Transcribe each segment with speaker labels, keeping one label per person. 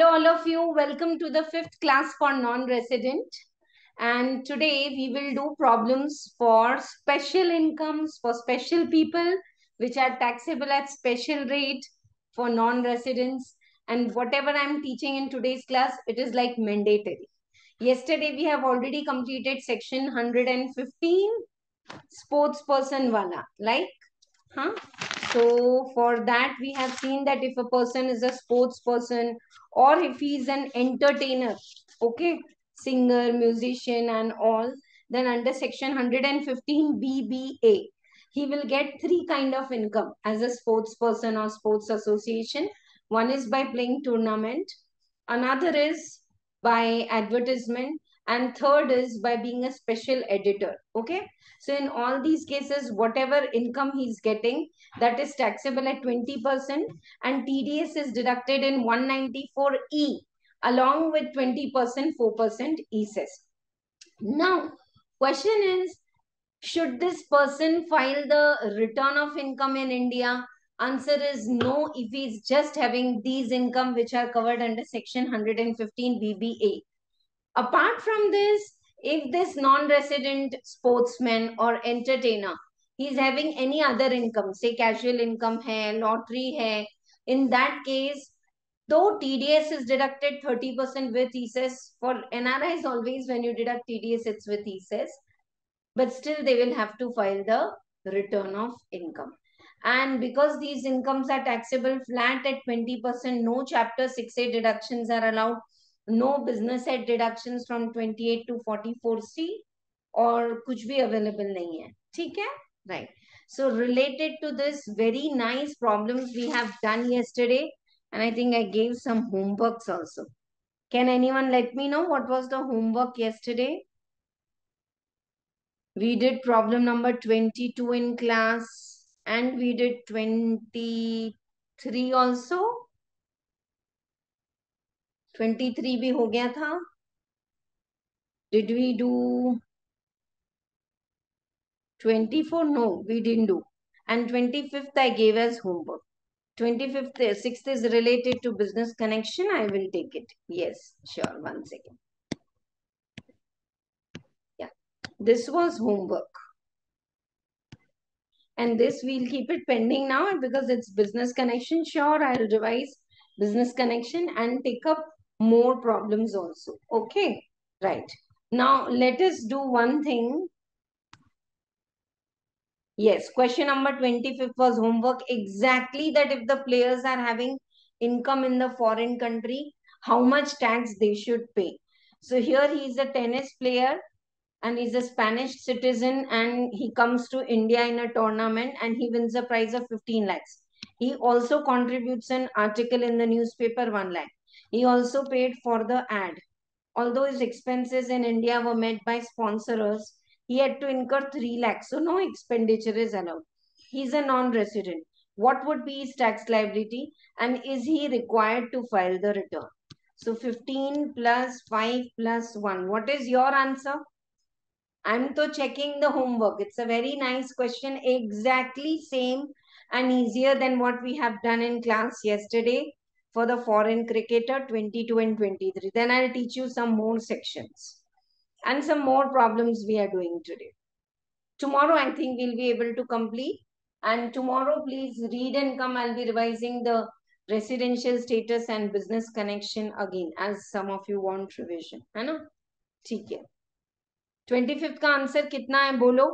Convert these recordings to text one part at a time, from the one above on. Speaker 1: Hello, all of you. Welcome to the fifth class for non-resident. And today we will do problems for special incomes for special people, which are taxable at special rate for non-residents. And whatever I'm teaching in today's class, it is like mandatory. Yesterday, we have already completed section 115, sports person wala, like, huh? So for that, we have seen that if a person is a sports person or if he is an entertainer, okay, singer, musician and all, then under section 115 BBA, he will get three kind of income as a sports person or sports association. One is by playing tournament. Another is by advertisement and third is by being a special editor okay so in all these cases whatever income he's getting that is taxable at 20% and tds is deducted in 194e along with 20% 4% percent e now question is should this person file the return of income in india answer is no if he's just having these income which are covered under section 115 bba Apart from this, if this non-resident sportsman or entertainer he's having any other income, say casual income hai, lottery hai, in that case, though TDS is deducted 30% with ESS, for is always when you deduct TDS, it's with ESS, but still they will have to file the return of income. And because these incomes are taxable flat at 20%, no Chapter 6A deductions are allowed no business head deductions from 28 to 44C or कुछ भी available नहीं है ठीक है right so related to this very nice problems we have done yesterday and I think I gave some homeworks also can anyone let me know what was the homework yesterday we did problem number 22 in class and we did 23 also Twenty-three, three भी हो गया था did we do twenty four no we didn't do and twenty fifth I gave as homework twenty fifth six is related to business connection I will take it yes sure one second this was homework and this we'll keep it pending now because it's business connection sure i'll revise business connection and take up more problems also. Okay, right. Now, let us do one thing. Yes, question number 25 was homework. Exactly that if the players are having income in the foreign country, how much tax they should pay. So here he is a tennis player and he's a Spanish citizen and he comes to India in a tournament and he wins a prize of 15 lakhs. He also contributes an article in the newspaper 1 lakh. He also paid for the ad. Although his expenses in India were met by sponsors, he had to incur 3 lakhs. So no expenditure is allowed. He's a non-resident. What would be his tax liability? And is he required to file the return? So 15 plus 5 plus 1. What is your answer? I'm to checking the homework. It's a very nice question. Exactly same and easier than what we have done in class yesterday for the foreign cricketer 22 and 23. Then I'll teach you some more sections and some more problems we are doing today. Tomorrow, I think we'll be able to complete. And tomorrow, please read and come. I'll be revising the residential status and business connection again, as some of you want revision. है ना? ठीक है. 25th का answer कितना है बोलो?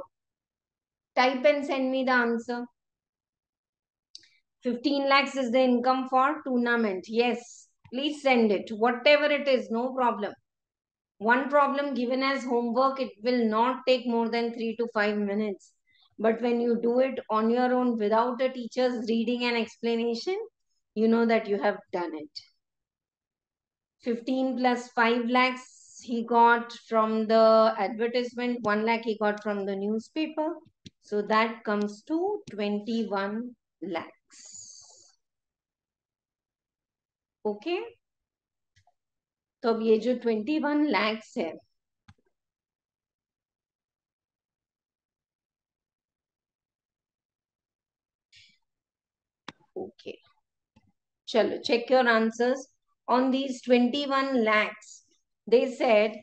Speaker 1: Type and send me the answer. 15 lakhs is the income for tournament. Yes, please send it. Whatever it is, no problem. One problem given as homework, it will not take more than 3 to 5 minutes. But when you do it on your own without a teacher's reading and explanation, you know that you have done it. 15 plus 5 lakhs he got from the advertisement, 1 lakh he got from the newspaper. So that comes to 21 lakh. Okay. So अब ये जो twenty one lakhs है okay okay. चलो check your answers on these 21 lakhs, they said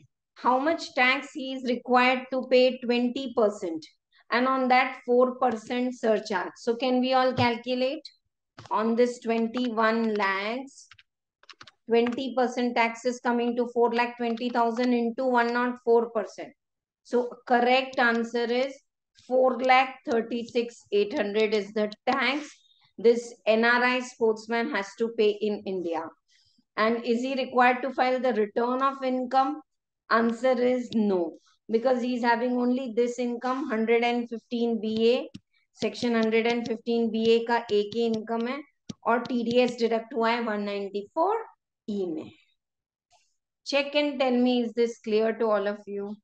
Speaker 1: how much tax he is required to pay 20% and on that 4% surcharge. So can we all calculate on this 21 lakhs? 20% tax is coming to 4 lakh 20,000 into 104%. So correct answer is 4 lakh 36 800 is the tax this NRI sportsman has to pay in India. And is he required to file the return of income? Answer is no, because he's having only this income 115 BA, section 115 BA ka एक income hai और TDS deduct हुआ 194 email. Check and tell me, is this clear to all of you?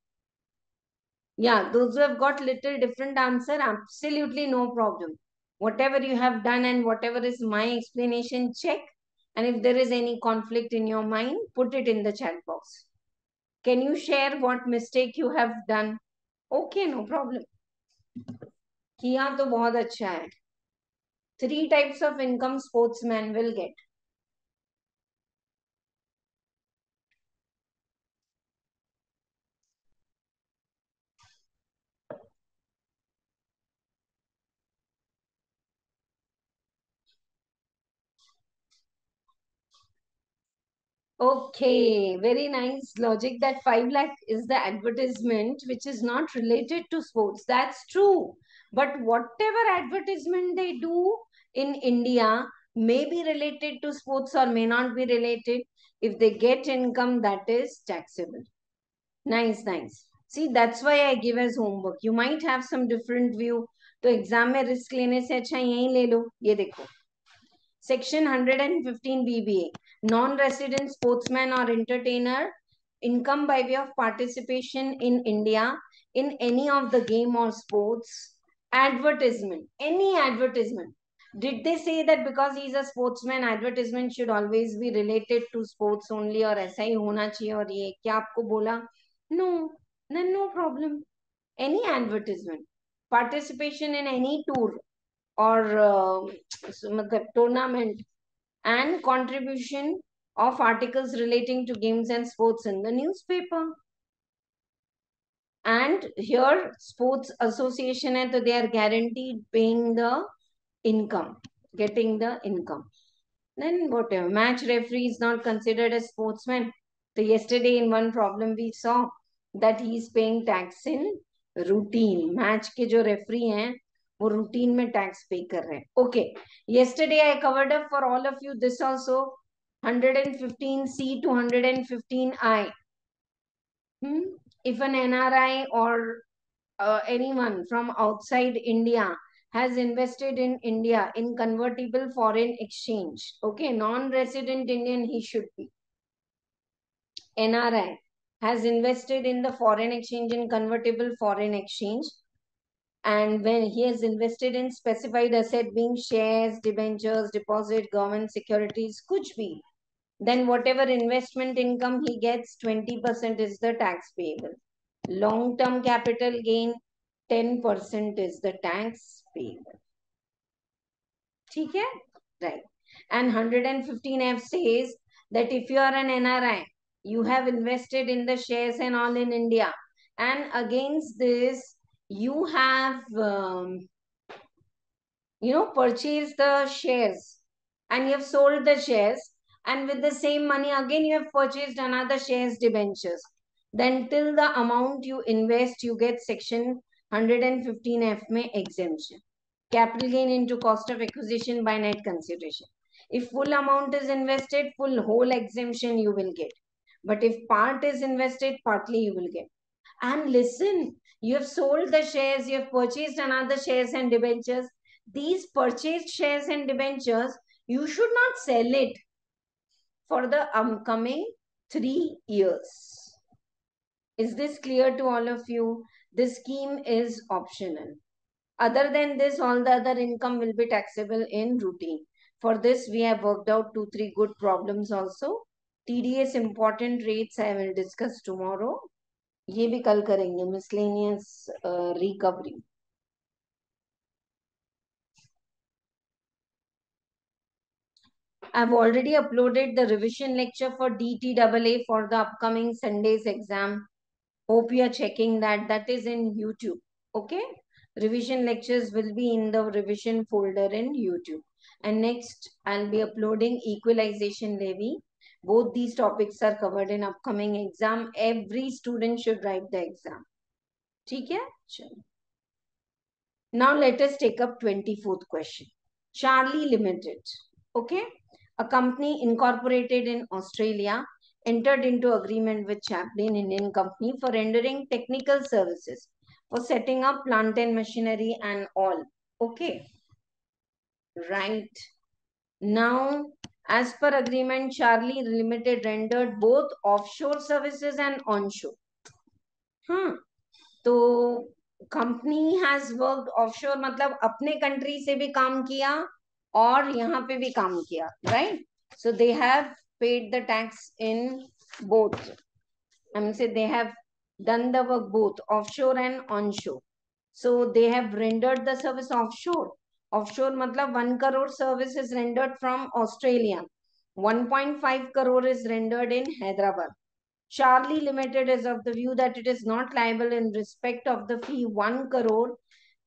Speaker 1: Yeah, those who have got little different answer, absolutely no problem. Whatever you have done and whatever is my explanation, check. And if there is any conflict in your mind, put it in the chat box. Can you share what mistake you have done? Okay, no problem. किया तो बहुत अच्छा है. Three types of income sportsmen will get. Okay, very nice logic that 5 lakh is the advertisement which is not related to sports. That's true. But whatever advertisement they do in India may be related to sports or may not be related. If they get income, that is taxable. Nice, nice. See, that's why I give as homework. You might have some different view. तो exam में risk लेने से अच्छा यही ले लो 115 BBA. non-resident sportsman or entertainer, income by way of participation in India in any of the game or sports, advertisement, any advertisement. Did they say that because he is a sportsman, advertisement should always be related to sports only or aisa hi hona chahiye aur ye kya aapko bola No, no no problem. Any advertisement, participation in any tour or uh, मतलब tournament and contribution of articles relating to games and sports in the newspaper. And here, sports association, they are guaranteed paying the income, getting the income. Then whatever, match referee is not considered a sportsman. So yesterday in one problem we saw that he is paying tax in routine. Match के जो referee हैं, वो routine में tax पे कर रहे हैं okay yesterday I covered up for all of you this also hundred and fifteen C to hundred and fifteen I if N N R I और anyone from outside India has invested in India in convertible foreign exchange, okay, non-resident Indian he should be. NRI has invested in the foreign exchange in convertible foreign exchange and when he has invested in specified asset being shares, debentures, deposit, government securities, kuch bhi, then whatever investment income he gets, 20% is the tax payable. Long-term capital gain, 10% is the tax payable. Okay? Right. And 115F says that if you are an NRI, you have invested in the shares and all in India. And against this, you have um, you know purchased the shares and you have sold the shares and with the same money again you have purchased another shares debentures then till the amount you invest you get section 115f may exemption capital gain into cost of acquisition by net consideration if full amount is invested full whole exemption you will get but if part is invested partly you will get and listen, you have sold the shares, you have purchased another shares and debentures. These purchased shares and debentures, you should not sell it for the upcoming three years. Is this clear to all of you? This scheme is optional. Other than this, all the other income will be taxable in routine. For this, we have worked out two, three good problems also. TDS important rates I will discuss tomorrow. ये भी कल करेंगे miscellaneous recovery I've already uploaded the revision lecture for DTAA for the upcoming Sunday's exam. Hope you are checking that. That is in YouTube. Okay. Revision lectures will be in the revision folder in YouTube. And next, I'll be uploading equalization levy Both these topics are covered in upcoming exam. Every student should write the exam. ठीक now let us take up 24th question. Charlie Limited, okay? A company incorporated in Australia entered into agreement with Chaplin Indian Company for rendering technical services for setting up plant and machinery and all. Okay. Right. Now, As per agreement, Charlie Limited rendered both offshore services and onshore. Hmm. to company has worked offshore matlab apne country se bhi kaam kiya aur yahan pe bhi kaam kiya right so they have paid the tax in both i mean say they have done the work both offshore and onshore. So they have rendered the service offshore offshore matlab 1 crore service is rendered from Australia. 1.5 crore is rendered in Hyderabad. Charlie Limited is of the view that it is not liable in respect of the fee 1 crore.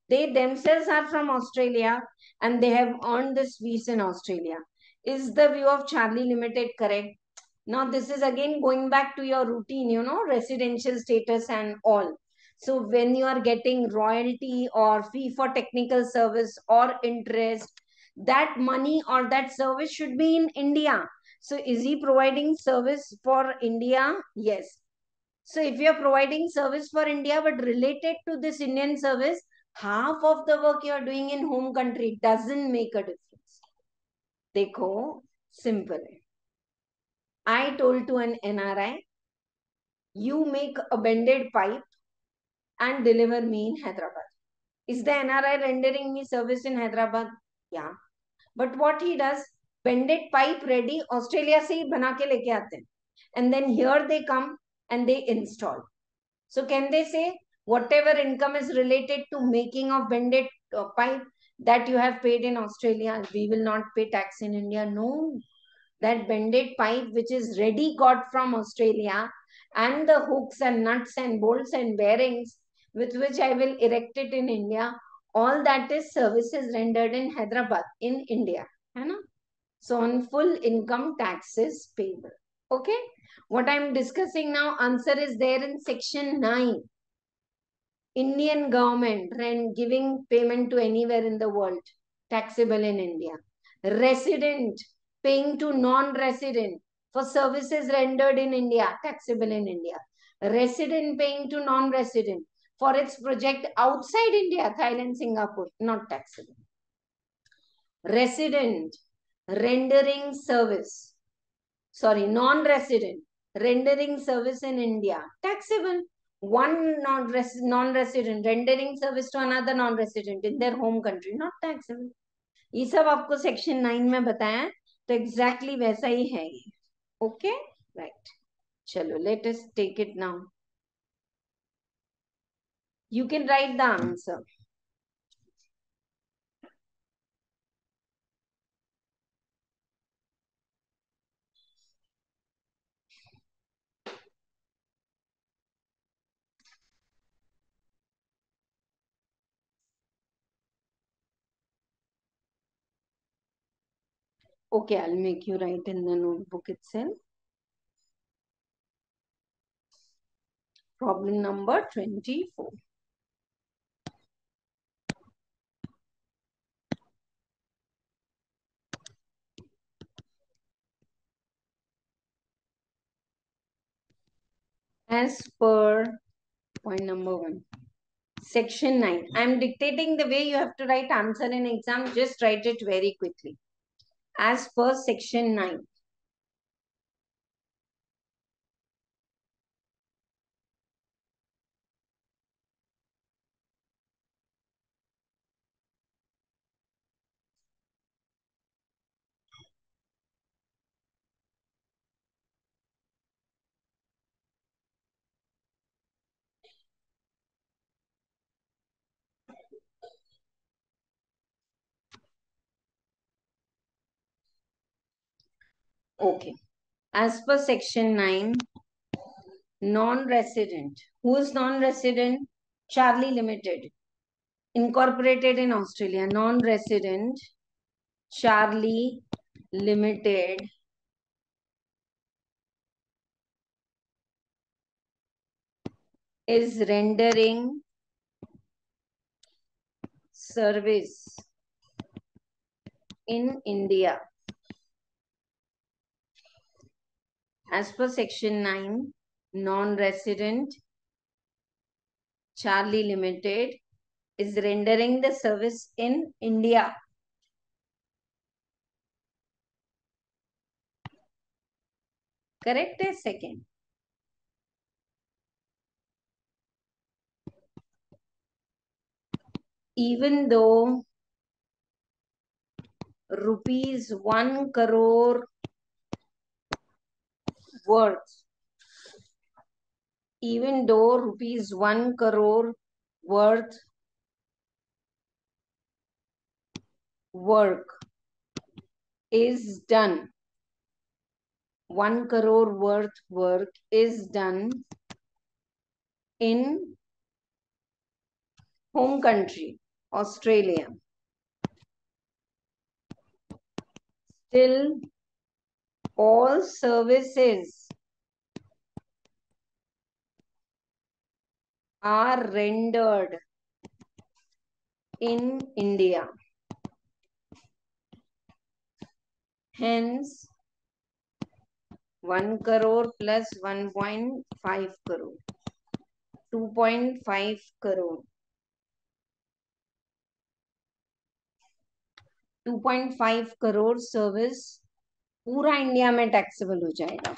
Speaker 1: They themselves are from Australia and they have earned this visa in Australia. Is the view of Charlie Limited correct? Now, this is again going back to your routine, you know, residential status and all. So when you are getting royalty or fee for technical service or interest, that money or that service should be in India. So is he providing service for India? Yes. So if you are providing service for India, but related to this Indian service, half of the work you are doing in home country doesn't make a difference. go simple. I told to an NRI, you make a bended pipe and deliver me in hmm. Hyderabad. Is the NRI rendering me service in Hyderabad? Yeah. But what he does, bended pipe ready, Australia se bana ke leke aate And then here they come and they install. So can they say whatever income is related to making of bended uh, pipe that you have paid in Australia, we will not pay tax in India. No, that bended pipe which is ready got from Australia and the hooks and nuts and bolts and bearings with which I will erect it in India. All that is services rendered in Hyderabad, in India. So on full income taxes payable. Okay. What I'm discussing now, answer is there in section 9. Indian government rent giving payment to anywhere in the world, taxable in India. Resident paying to non-resident for services rendered in India, taxable in India. Resident paying to non-resident for its project outside India, Thailand, Singapore, not taxable. Resident, rendering service. Sorry, non-resident, rendering service in India, taxable. One non-resident, rendering service to another non-resident in their home country, not taxable. Is सब आपको section nine में बताया exactly exactly exactly वैसा Okay, right. ये okay Let us take it now. You can write the answer. Okay, I'll make you write in the notebook itself. Problem number 24. As per point number one, section 9. I'm dictating the way you have to write answer in exam. Just write it very quickly. As per section 9. Okay. As per section 9, non-resident. Who is non-resident? Charlie Limited. Incorporated in Australia. Non-resident. Charlie Limited. Is rendering service in India. As per section 9, non-resident Charlie Limited is rendering the service in India. Correct A second. Even though rupees 1 crore worth. Even though rupees 1 crore worth work is done. 1 crore worth work is done in home country, Australia. Still, all services are rendered in India. Hence, 1 crore plus 1.5 crore, 2.5 crore. 2.5 crore service पूरा India में taxable हो जाएगा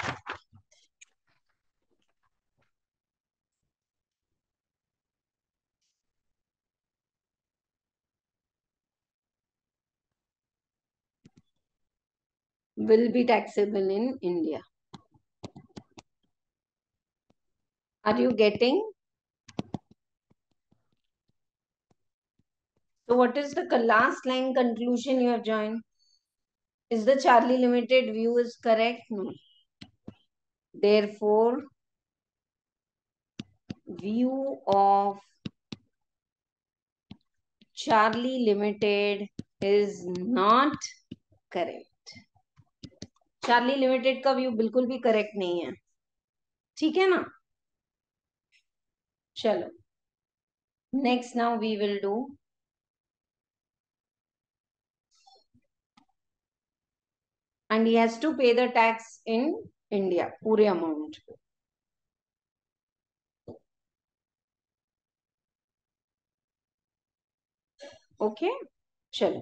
Speaker 1: will be taxable in india are you getting so what is the last line conclusion you have joined Is the Charlie limited view is correct? No. Therefore, view of Charlie limited is not correct. charlie limited ka view bilkul bhi correct nahi hai theek hai na chalo next now we will do and he has to pay the tax in India, pure amount. Okay, chalo.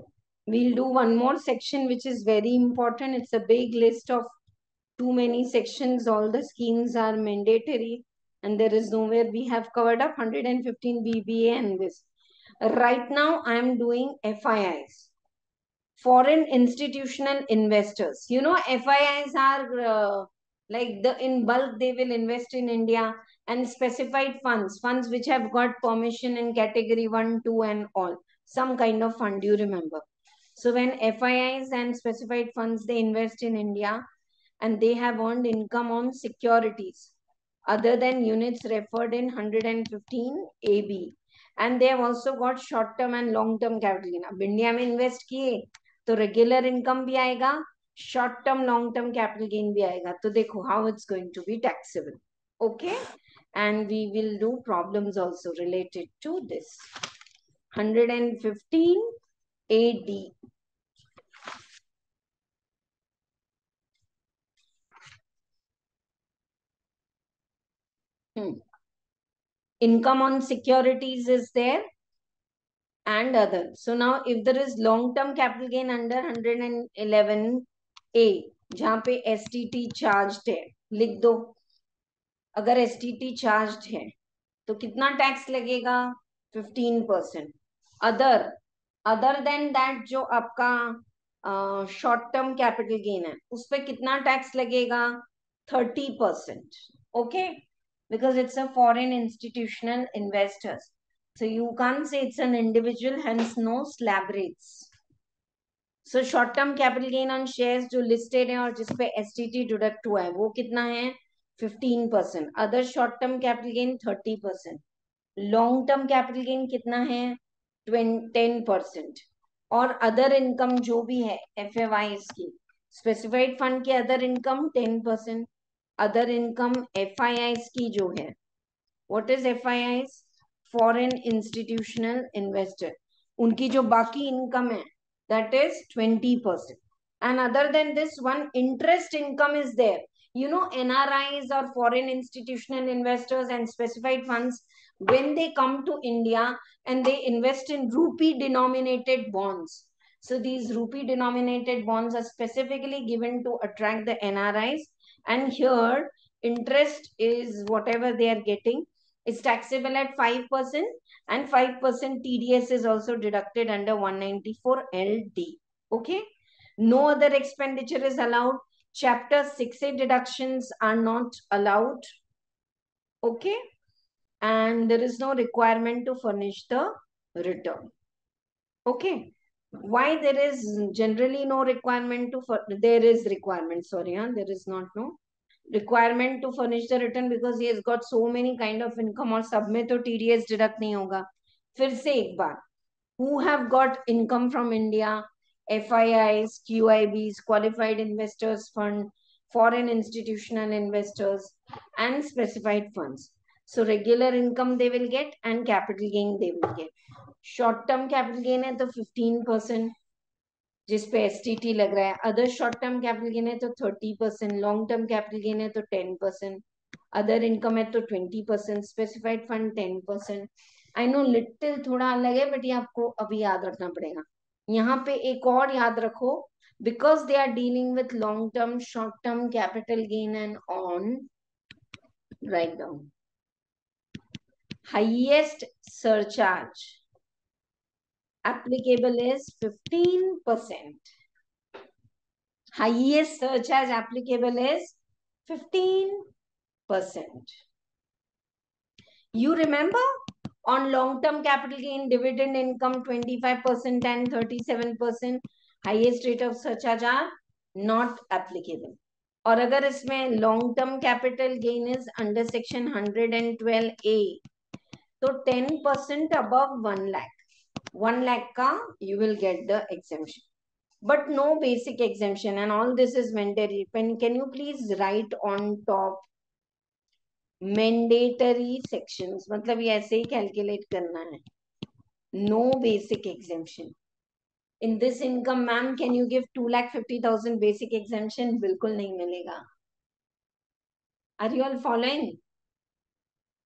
Speaker 1: We'll do one more section which is very important. It's a big list of too many sections. All the schemes are mandatory and there is nowhere we have covered up 115 BBA and this. Right now, I am doing FIIs foreign institutional investors. You know, FIIs are uh, like the in bulk they will invest in India and specified funds, funds which have got permission in category one, two, and all. Some kind of fund, you remember. So when FIIs and specified funds they invest in India and they have earned income on securities other than units referred in 115 AB. And they have also got short-term and long-term capital now. India, India में तो regular income भी आएगा short term long term capital gain भी आएगा तो देखो how it's going to be taxable okay and we will do problems also related to this 115 AD Hmm. Income on securities is there. and other. So now if there is long-term capital gain under 111A, जहां पे S T T charge है लिख दो अगर S T T charge है तो कितना tax लगेगा 15 percent other other than that जो आपका शॉर्ट टर्म कैपिटल गेन है उस पर कितना टैक्स लगेगा thirty percent okay because it's a foreign institutional investors So you can't say it's an individual, hence no slab rates. So short term capital gain on shares जो listed है और जिसपे S T T deduct हुआ है वो कितना है 15 percent other short term capital gain 30 percent long term capital gain कितना है 10 परसेंट और अदर इनकम जो भी है एफ ए वाई की स्पेसिफाइड फंड के other income 10 percent other income F I I की जो है what is F I I Foreign institutional investor. Unki jo baki income hai, that is 20% and other than this one interest income is there you know nris or foreign institutional investors and specified funds when they come to india and they invest in rupee denominated bonds so these rupee denominated bonds are specifically given to attract the nris and here interest is whatever they are getting is taxable at 5% and 5% TDS is also deducted under 194 LD. Okay. No other expenditure is allowed. Chapter 6A deductions are not allowed. Okay. And there is no requirement to furnish the return. Okay. Why there is generally no requirement to, there is requirement, sorry, huh? there is not no requirement to furnish the return because he got so many kind of income और सब में तो TDS deduct नहीं होगा फिर से एक बार who have got income from India F I I Q I B qualified investors fund foreign institutional investors and specified fund so regular income they will get and capital gain they will get short term capital gain है तो fifteen percent जिसपे S T T लग रहा है other short term capital gain है तो thirty percent long term capital gain है तो टेन परसेंट अदर इनकम है तो twenty percent specified fund ten percent I know little थोड़ा अलग है बट ये आपको अभी याद रखना पड़ेगा यहाँ पे एक और याद रखो because they are dealing with long term short term capital gain and on right down highest surcharge applicable is 15%. Highest surcharge applicable is 15%. You remember on long-term capital gain, dividend income 25% and 37% highest rate of surcharge are not applicable. और अगर इसमें long term capital gain is under section 112 A तो 10 percent above one lakh one lakh ka, you will get the exemption. But no basic exemption and all this is mandatory. Can, can you please write on top mandatory sections? Matlab ye aise hi calculate karna hai. No basic exemption. In this income, ma'am, can you give 2 lakh 50,000 basic exemption? Bilkul nahi milega. Are you all following?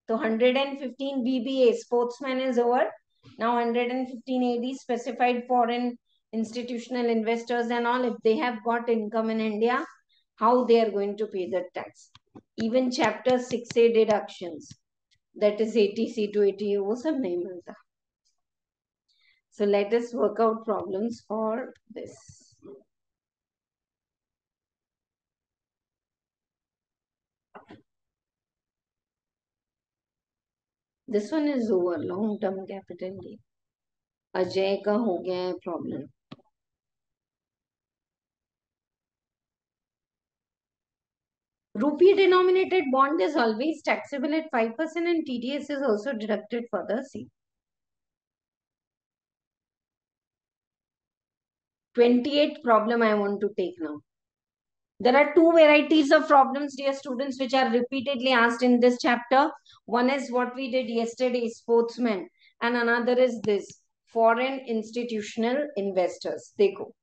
Speaker 1: So 115 BBA sportsman is over. now 115 AD specified foreign institutional investors and all, if they have got income in India, how they are going to pay the tax. Even chapter 6A deductions, that ATC to ATU, a wo sab nahi milta. So let us work out problems for this. This one is over long-term capital gain. Ajay ka हो गया Rupee denominated bond is always taxable at 5% and TDS is also deducted for the same. 28th problem I want to take now. There are two varieties of problems, dear students, which are repeatedly asked in this chapter. One is what we did yesterday, sportsmen, and another is this, foreign institutional investors. They go.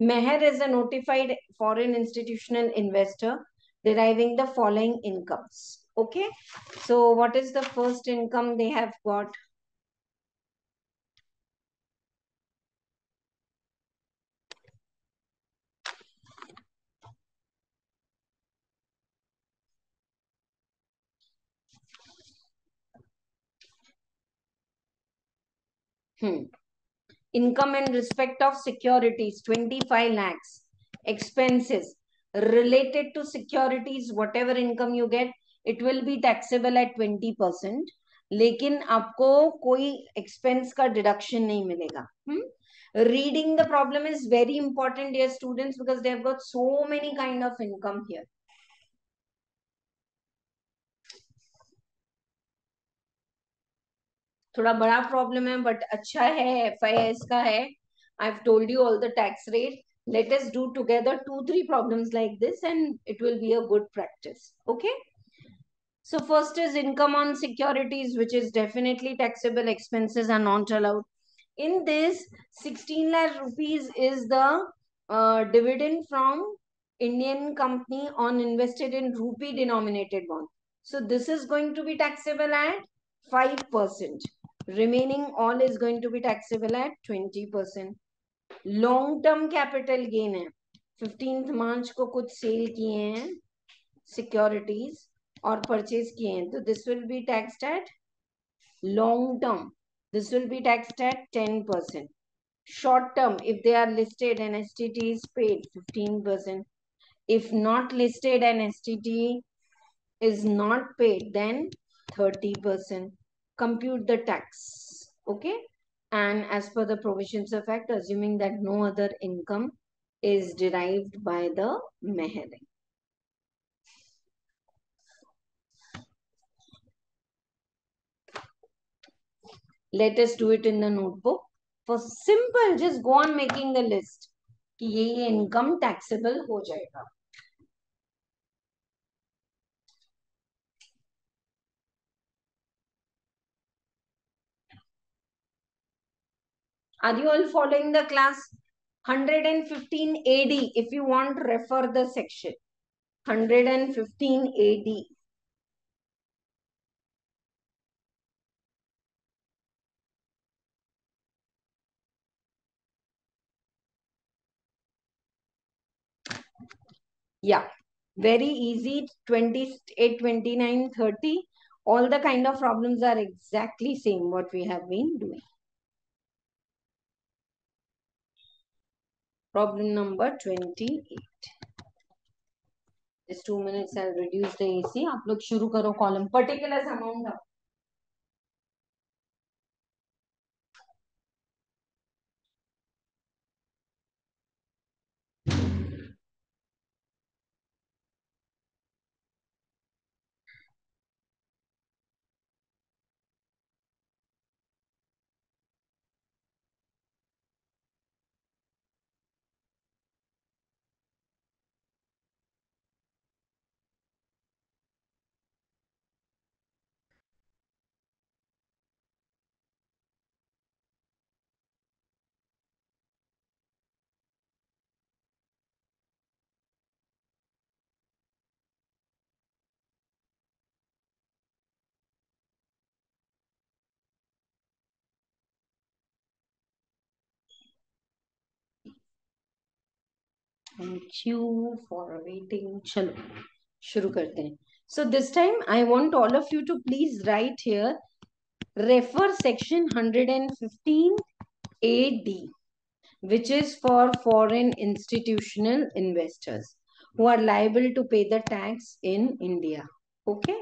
Speaker 1: Meher is a notified foreign institutional investor deriving the following incomes. Okay, so what is the first income they have got? hmm. income in respect of securities 25 lakhs expenses related to securities whatever income you get it will be taxable at 20% लेकिन आपको कोई expense का deduction नहीं मिलेगा hmm? reading the problem is very important dear students because they have got so many kind of income here थोड़ा बड़ा problem है but अच्छा है एफ आई एस का है I have told you all let us do together two three problems like this and it will be a good practice okay so first is income on securities which is definitely taxable expenses are not allowed in this 16 lakh rupees is the uh, dividend from indian company on invested in rupee denominated bond so this is going to be taxable at 5% Remaining all is going to be taxable at 20%. Long-term capital gain hai. 15th March ko kuch sale kiye Securities or purchase kiye So this will be taxed at long-term. This will be taxed at 10%. Short-term, if they are listed and STD is paid 15%. If not listed and STD is not paid, then 30% compute the tax. Okay. And as per the provisions of act, assuming that no other income is derived by the meherin. Let us do it in the notebook. For simple, just go on making the list. कि ये income taxable हो जाएगा Are you all following the class? 115 AD, if you want, refer the section. 115 AD. yeah very easy 28 29 30 all the kind of problems are exactly same what we have been doing Problem number 28. This two minutes I'll reduce the AC. आप लोग शुरू करो column. Particulars amount thank you for waiting chalo shuru karte so this time i want all of you to please write here refer section 115 ad which is for foreign institutional investors who are liable to pay the tax in india okay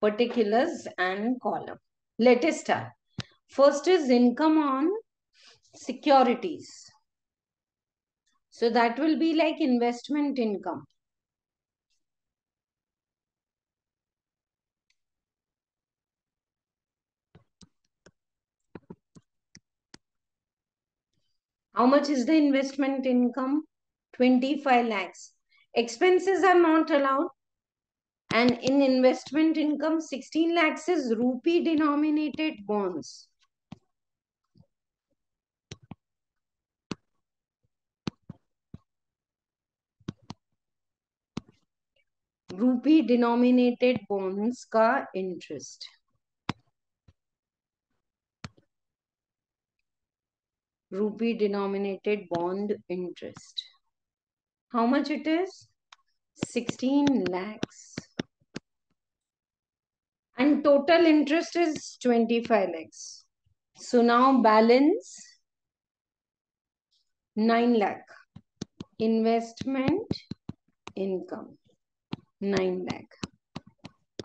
Speaker 1: particulars and column. Let us start. First is income on securities. So that will be like investment income. How much is the investment income? 25 lakhs. Expenses are not allowed. And in investment income, 16 lakhs is rupee denominated bonds. Rupee denominated bonds ka interest. Rupee denominated bond interest. How much it is? 16 lakhs. and total interest is 25 lakhs. So now balance 9 lakh. Investment income 9 lakh.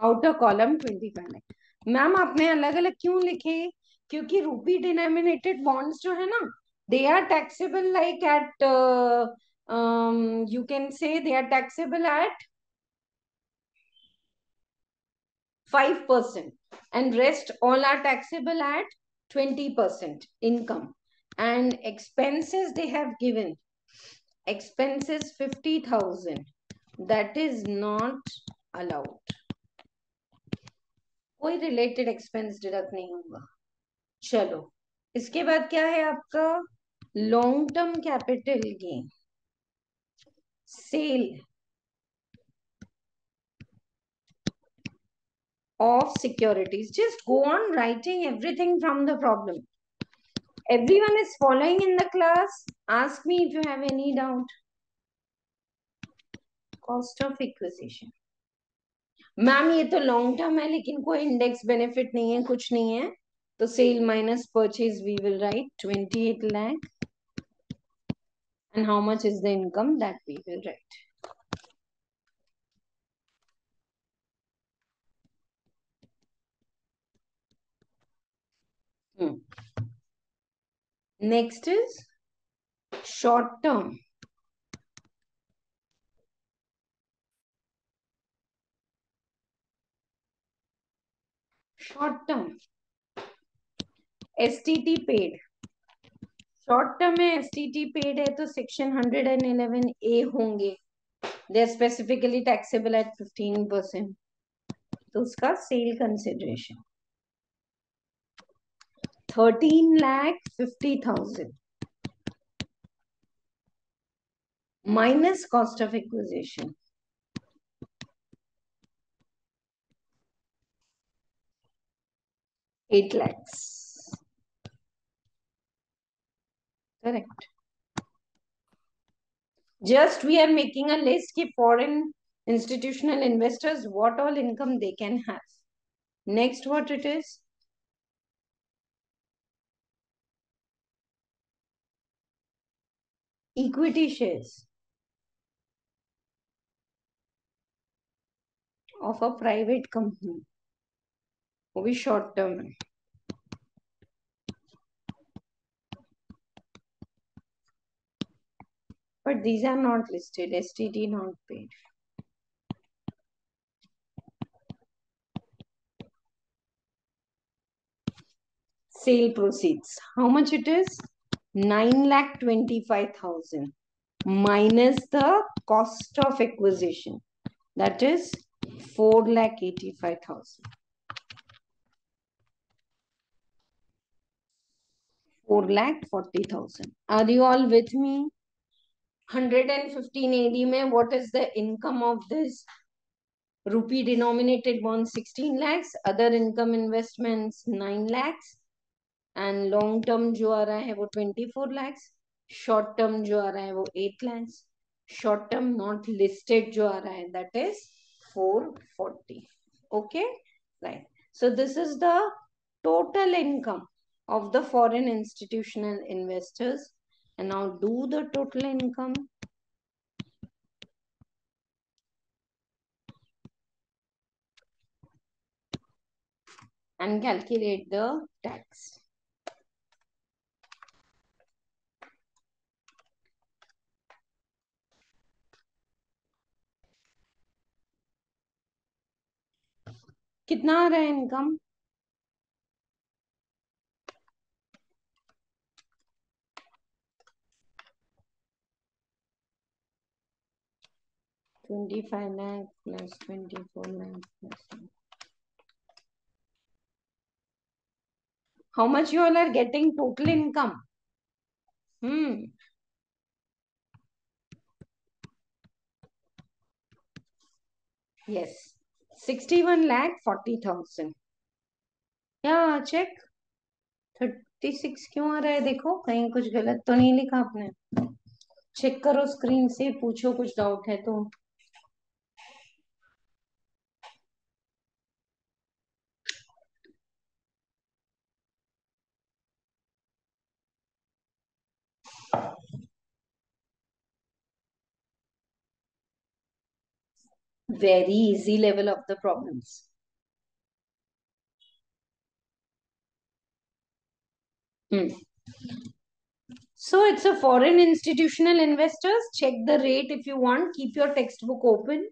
Speaker 1: Outer column 25 lakh. Ma'am आपने अलग अलग क्यों लिखे क्योंकि rupee denominated bonds जो है ना they are taxable like at you can say they are taxable at 5% and rest all are taxable at 20% income and expenses they have given expenses 50000 that is not allowed कोई related expense deduct नहीं होगा चलो इसके बाद क्या है आपका long term capital gain sale. of securities. Just go on writing everything from the problem. Everyone is following in the class. Ask me if you have any doubt. Cost of acquisition. Ma'am, ye to long term hai, lekin koi index benefit nahi hai, kuch nahi hai. sale minus purchase, we will write 28 lakh. And how much is the income that we will write. Next is short term short term S T T paid short term में S T T paid है तो section hundred and eleven A होंगे they are specifically taxable at fifteen percent तो उसका sale consideration 13 lakh 50,000 minus cost of acquisition. Eight lakhs. Correct. Just we are making a list of foreign institutional investors, what all income they can have. Next, what it is? equity shares of a private company over short term. But these are not listed, STD not paid. Sale proceeds. How much it is? 9 lakh 25,000 minus the cost of acquisition. That is 4 lakh 85,000. 4 lakh 40,000. Are you all with me? 115 AD what is the income of this? Rupee denominated bond 16 lakhs, other income investments 9 lakhs, and long term जो आ रहा है वो twenty four lakhs short term जो आ रहा है वो eight lakhs short term not listed जो आ रहा है that is four forty okay right so this is the total income of the foreign institutional investors and now do the total income and calculate the tax कितना आ रहा है income twenty five lakh plus twenty four lakh plus how much you all are getting total income hmm yes sixty one 61 forty thousand क्या check thirty six क्यों आ रहा है देखो कहीं कुछ गलत तो नहीं लिखा आपने चेक करो स्क्रीन से पूछो कुछ डाउट है तो very easy level of the problems. Hmm. So it's a foreign institutional investors. Check the rate if you want. Keep your textbook open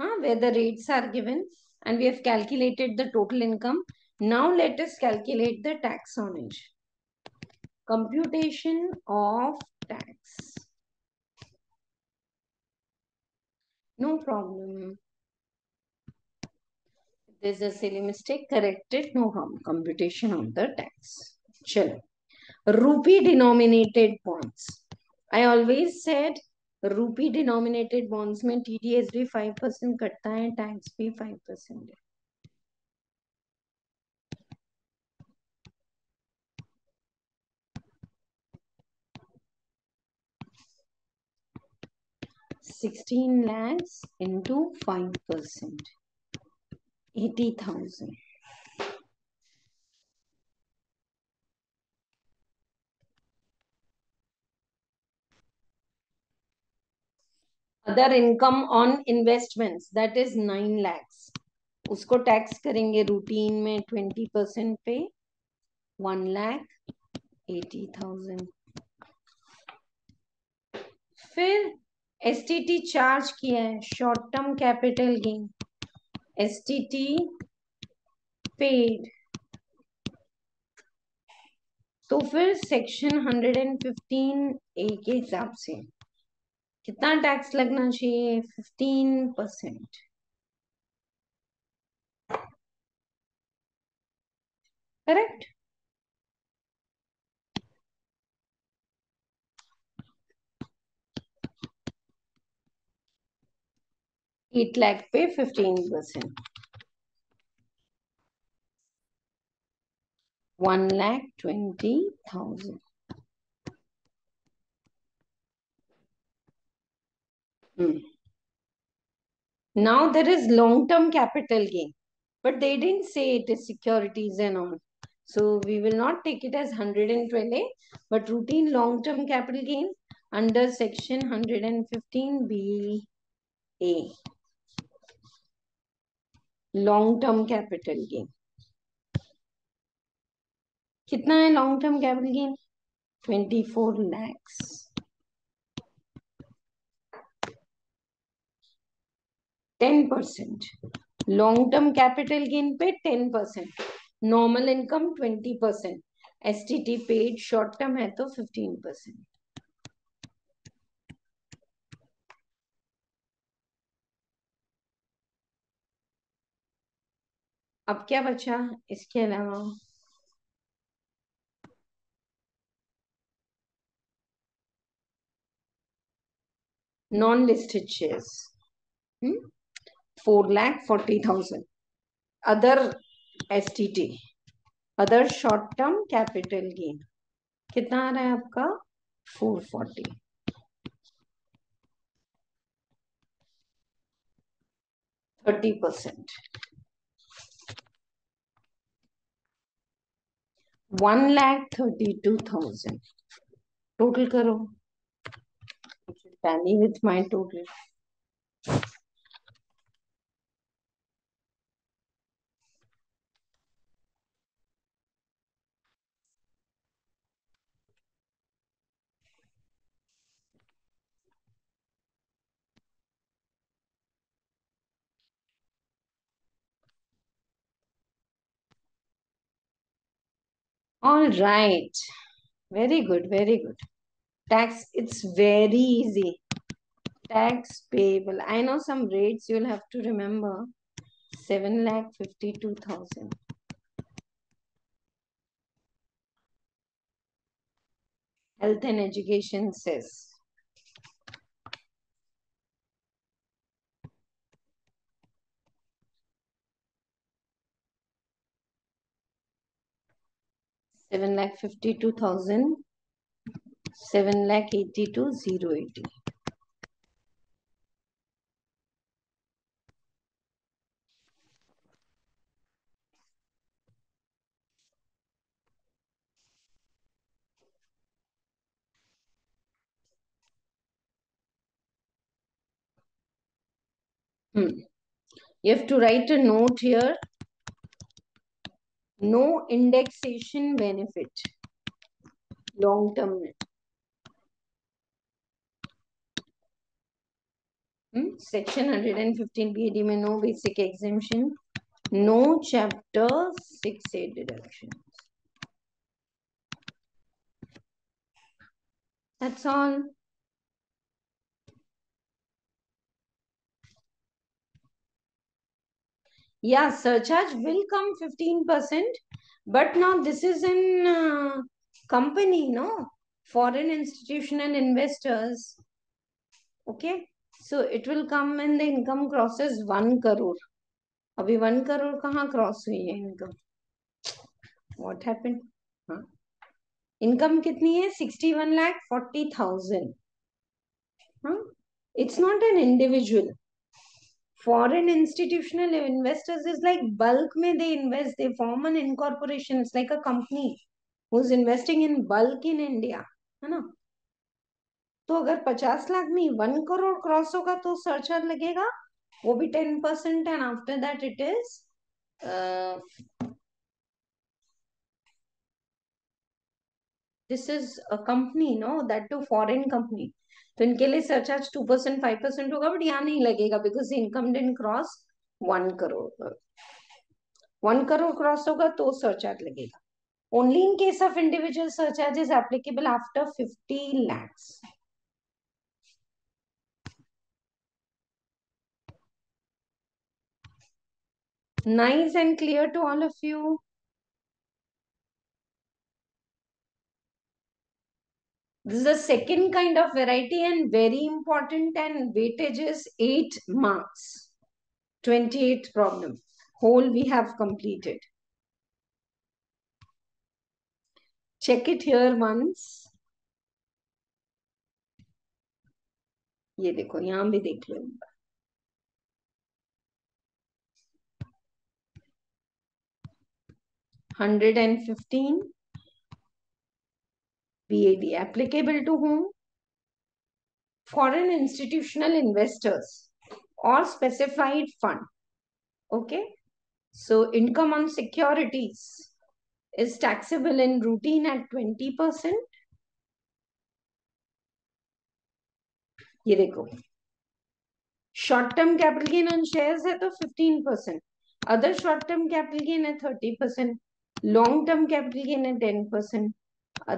Speaker 1: huh, where the rates are given. And we have calculated the total income. Now let us calculate the tax on it. Computation of tax. No problem. is a silly mistake. Corrected. No harm. Computation of the tax. Chalo. Rupee denominated bonds. I always said rupee denominated bonds mein TDS bhi 5% katta hai tax bhi 5% hai 16 lakhs into 5%, 80,000. Other income on investment that is nine lakhs उसको tax करेंगे routine में twenty percent पे one lakh eighty thousand फिर T charge किया है short term capital gain T paid तो फिर section 115 A के हिसाब से कितना टैक्स लगना चाहिए 15 percent correct 8 lakh pay 15%. 1 lakh 20,000. Hmm. Now there is long-term capital gain. But they didn't say it is securities and all. So we will not take it as 120, but routine long-term capital gain under section 115B A. Long term capital gain कितना है long term capital gain twenty four lakhs ten percent long term capital gain पे ten percent normal income twenty percent S T T paid short term है तो fifteen percent अब क्या बचा इसके अलावा non listed shares four lakh forty thousand other S T T other short term capital gain कितना आ रहा है आपका four forty thirty percent one lakh thirty two thousand total करो tally with my total All right. Very good, very good. Tax, it's very easy. Tax payable. I know some rates you'll have to remember. 7 lakh 52,000. Health and education says seven lakh fifty two thousand seven lakh eighty two zero eighty. Hmm. You have to write a note here no indexation benefit long term hmm? section 115 bad no basic exemption no chapter 6a deductions that's all yeah surcharge will come 15% but now this is in uh, company no foreign institution and investors okay so it will come when the income crosses 1 crore abhi 1 crore kahan cross hui hai income what happened huh? income kitni hai 61 lakh 40000 huh? it's not an individual foreign institutional investors is like bulk may they invest they form an incorporation it's like a company who's investing in bulk in india है ना तो अगर पचास लाख नहीं one crore cross होगा तो surcharge लगेगा वो भी ten percent and after that it is this is a company no that to foreign company तो इनके लिए surcharge two percent five percent होगा बट यहाँ नहीं लगेगा because income didn't cross one crore one crore cross होगा तो सर चार्ज लगेगा only in case of individual surcharge is applicable after fifty lakhs Nice and clear to all of you. This is the second kind of variety and very important and weightage is 8 marks. 28 problem. Whole we have completed. Check it here once. Ye dekho यहां bhi देख लो BAT applicable to whom? Foreign institutional investors or specified fund. Okay. So income on securities is taxable in routine at 20%. ये देखो short term capital gain on shares है तो 15 percent other short term capital gain है 30 percent long term capital gain है 10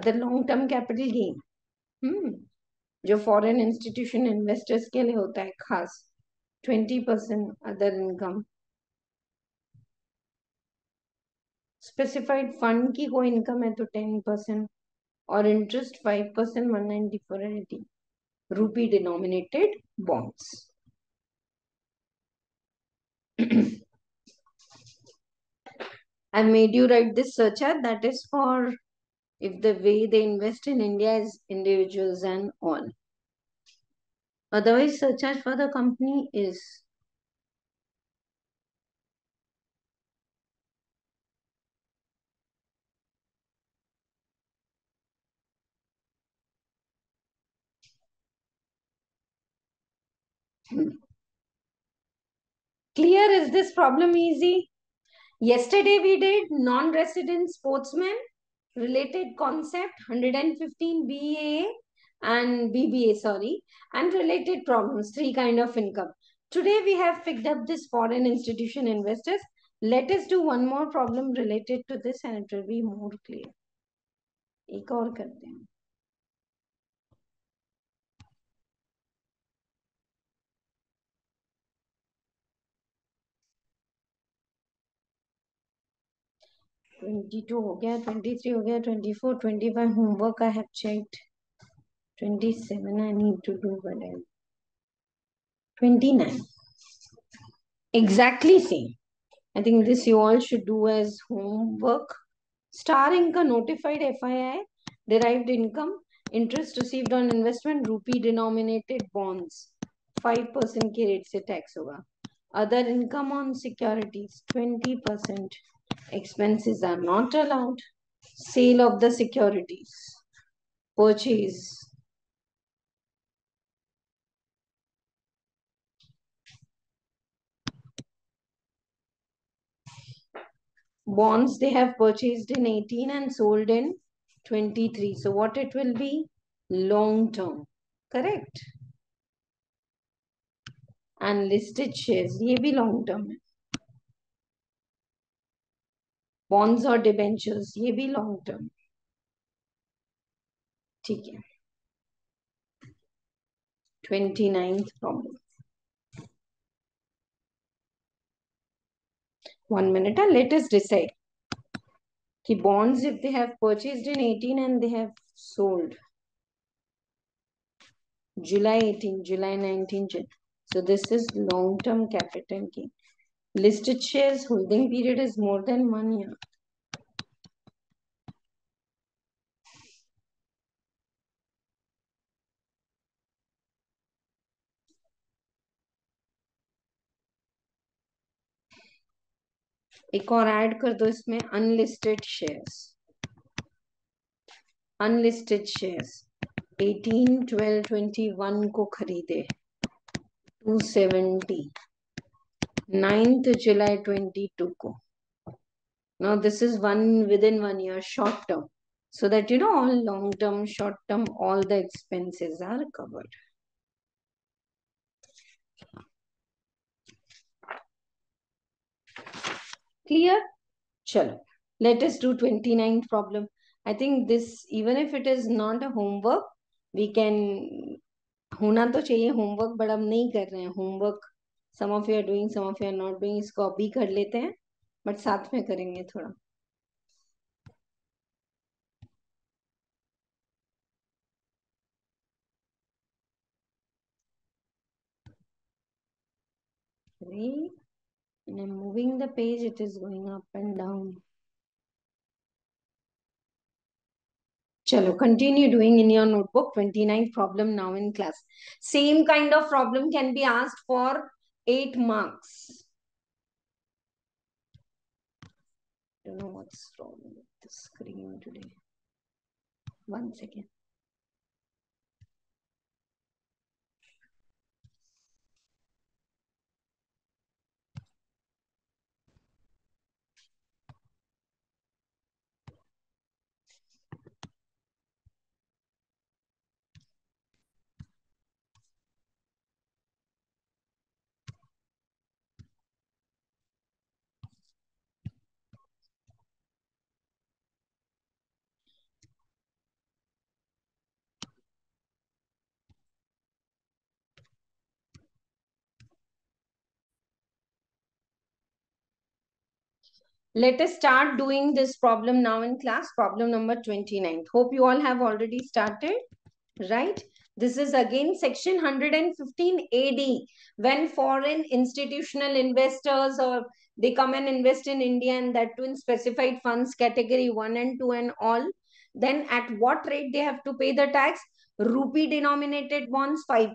Speaker 1: the long term capital gain hmm. जो foreign institution investors के लिए होता है खास twenty percent other income specified fund की कोई इनकम है तो टेन परसेंट और interest five percent one ninety four eighty rupee denominated bonds made you right this search है that is for if the way they invest in India is individuals and all. Otherwise, surcharge for the company is hmm. Clear, is this problem easy? Yesterday we did non-resident sportsmen related concept 115 BA and BBA, sorry, and related problems, three kind of income. Today we have picked up this foreign institution investors. Let us do one more problem related to this and it will be more clear. एक और twenty two हो गया twenty three हो गया twenty four twenty five homework I have checked twenty seven I need to do one twenty nine exactly same I think this you all should do as homework star इनका notified F I I income interest interest on investment rupee denominated bonds five percent के rate से tax होगा other income on securities twenty percent Expenses are not allowed. Sale of the securities. Purchase. Bonds they have purchased in 18 and sold in 23. So what it will be? Long term. Correct? Unlisted shares. ye bhi long term hai. Bonds और debentures ये भी long term ठीक है twenty ninth problem one minute है latest decide कि bonds if they have purchased in eighteen and they have sold July eighteen July nineteen July so this is long term capital gain Listed shares holding period is more than one year. एक और add कर दो इसमें unlisted shares unlisted shares 18, 12, 21 को खरीदे 270 ninth July twenty two को now this is one within one year short term so that you know all long term short term all the expenses are covered clear chalo let us do 29th problem i think this even if it is not a homework we can होना तो चाहिए homework but हम नहीं कर रहे हैं homework some of you are doing some of you are not doing इसको अभी कर लेते हैं बट साथ में करेंगे थोड़ा and I'm moving the page it is going up and down Chalo, continue doing in your notebook 29 problem now in class same kind of problem can be asked for eight marks. Don't know what's wrong with the screen today. One second. Let us start doing this problem now in class, problem number 29. Hope you all have already started, right? This is again section 115 AD when foreign institutional investors or they come and invest in India and that to in specified funds category 1 and 2 and all. Then at what rate they have to pay the tax? Rupee denominated bonds 5%,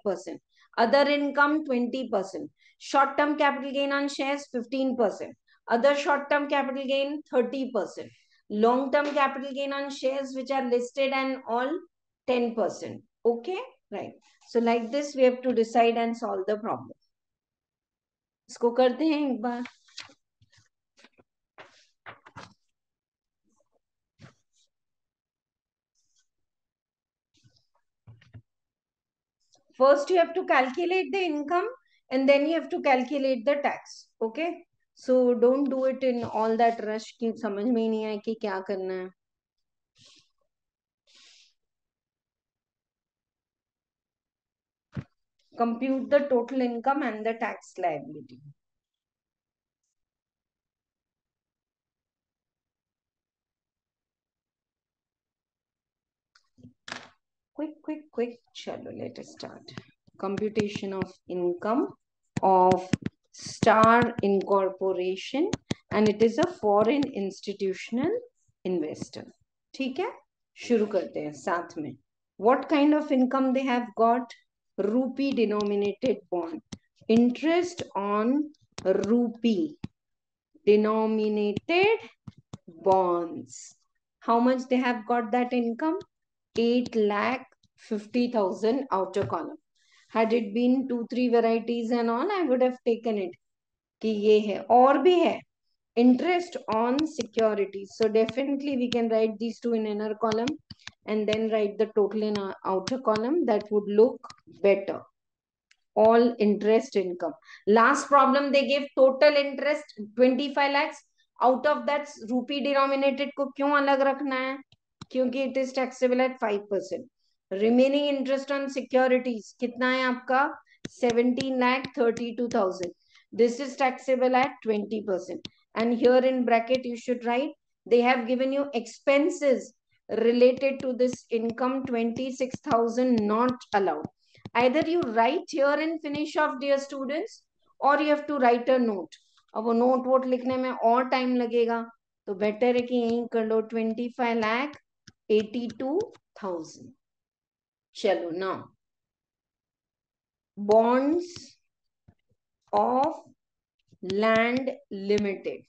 Speaker 1: other income 20%, short term capital gain on shares 15%. Other short-term capital gain, 30%. Long-term capital gain on shares which are listed and all, 10%. Okay, right. So like this, we have to decide and solve the problem. इसको करते हैं एक बार First, you have to calculate the income and then you have to calculate the tax. Okay. So don't do it in all that rush की समझ में ही नहीं आए कि क्या करना है compute the total income and the tax liability quick quick quick चलो let start computation of income of Star Incorporation and it is a foreign institutional investor. ठीक है शुरू करते हैं साथ में what kind of income they have got rupee denominated bond interest on rupee denominated bonds how much they have got that income 8 lakh 50000 outer column had it been two three varieties and all i would have taken it कि ये है और भी है interest on securities so definitely we can write these two in inner column and then write the total in our outer column that would look better all interest income last problem they gave total interest 25 lakhs out of that rupee denominated को क्यों अलग रखना है क्योंकि it is taxable at 5% remaining interest on securities कितना है आपका seventeen lakh thirty two thousand this is taxable at twenty percent and here in bracket you should write they have given you expenses related to this income twenty six thousand not allowed either you write here in finish of dear students और you have to write a note अब वो note vote लिखने में और time लगेगा तो better है कि यही कर लो twenty five lakh eighty two thousand चलो ना bonds of land limited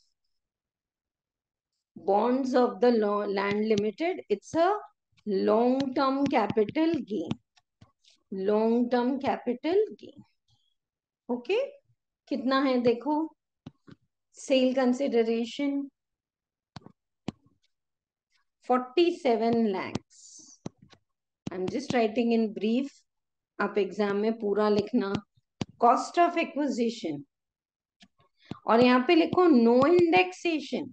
Speaker 1: bonds of the land limited it's a long term capital gain long term capital gain okay कितना है देखो sale consideration forty seven lakhs I am just writing in brief आप exam में पूरा लिखना cost of acquisition और यहाँ पे लिखो नो इंडेक्सेशन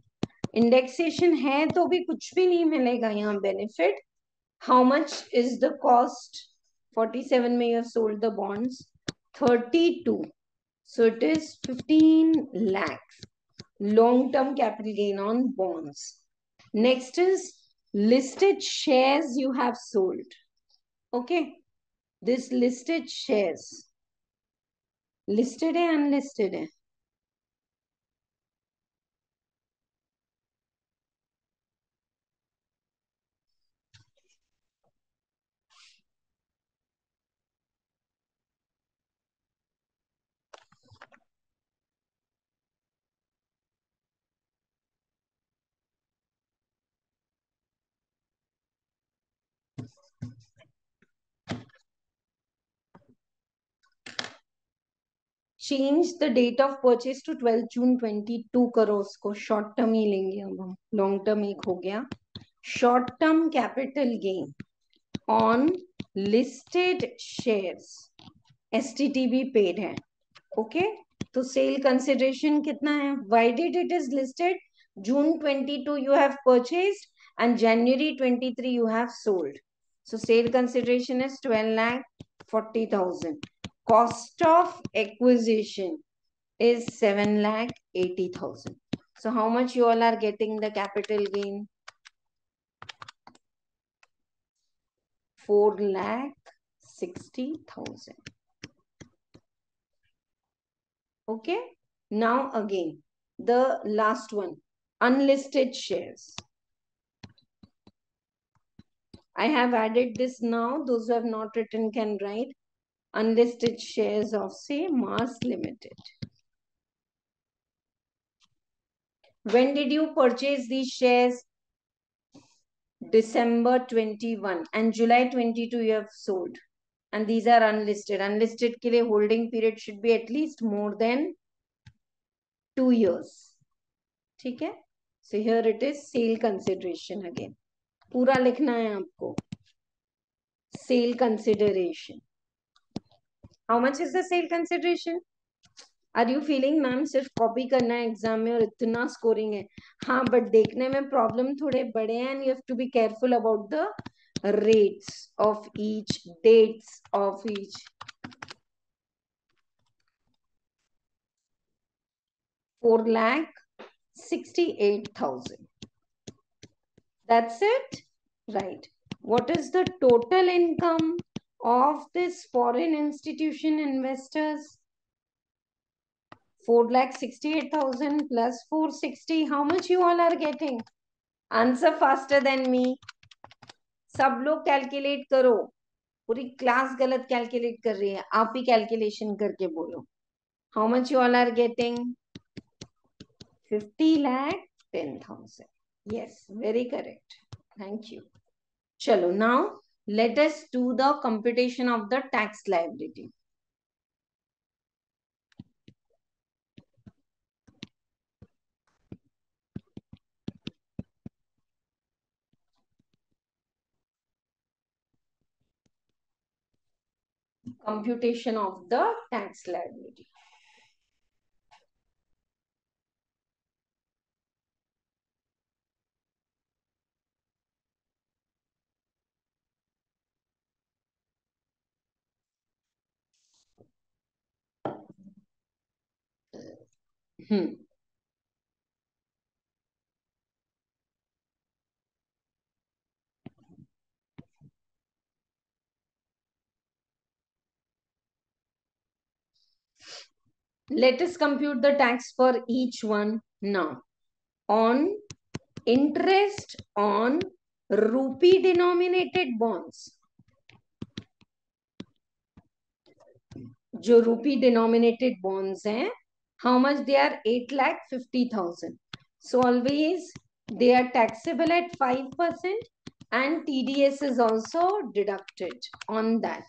Speaker 1: इंडेक्सेशन है तो भी कुछ भी नहीं मिलेगा यहाँ benefit how much is the cost 47 में you have sold the bonds 32 so it is 15 lakhs long term capital gain on bonds next is listed shares you have sold Okay. This listed shares. Listed and unlisted change the date of purchase to twelfth June twenty two करो उसको short term ही लेंगे अब हम long term एक हो गया short term capital gain on listed share S T T एसटीटीबी paid है ओके तो सेल कंसिडरेशन कितना है why date it is listed June twenty two you have purchase and January twenty three you have sold so sale consideration is twelve lakh forty thousand cost of acquisition is 7 lakh 80,000. So how much you all are getting the capital gain? 4 lakh 60,000. Okay. Now again, the last one, unlisted shares. I have added this now. Those who have not written can write unlisted shares of, say, Mars Limited. When did you purchase these shares? December 21 and July 22 you have sold. And these are unlisted. Unlisted ke holding period should be at least more than two years. Okay? So here it is sale consideration again. पूरा लिखना है आपको Sale consideration how much is the sale consideration? Are you feeling, ma'am, just copy karna exam or itna scoring hai? Haan, but dekhne mein problem thode bade hai you have to be careful about the rates of each, dates of each. Four lakh sixty-eight thousand. That's it, right? What is the total income? of this foreign institution investors? 4,68,000 plus 460. How much you all are getting? Answer faster than me. सब लोग calculate करो पूरी class गलत calculate कर रही है आप ही calculation करके बोलो how much you all are getting fifty lakh ten thousand yes very correct thank you चलो now let us do the computation of the tax liability. Computation of the tax liability. Let us compute the tax for each one now. On interest on rupee denominated bonds. जो rupee denominated bonds हैं how much they are 8 lakh 50,000. So always they are taxable at 5% and TDS is also deducted on that.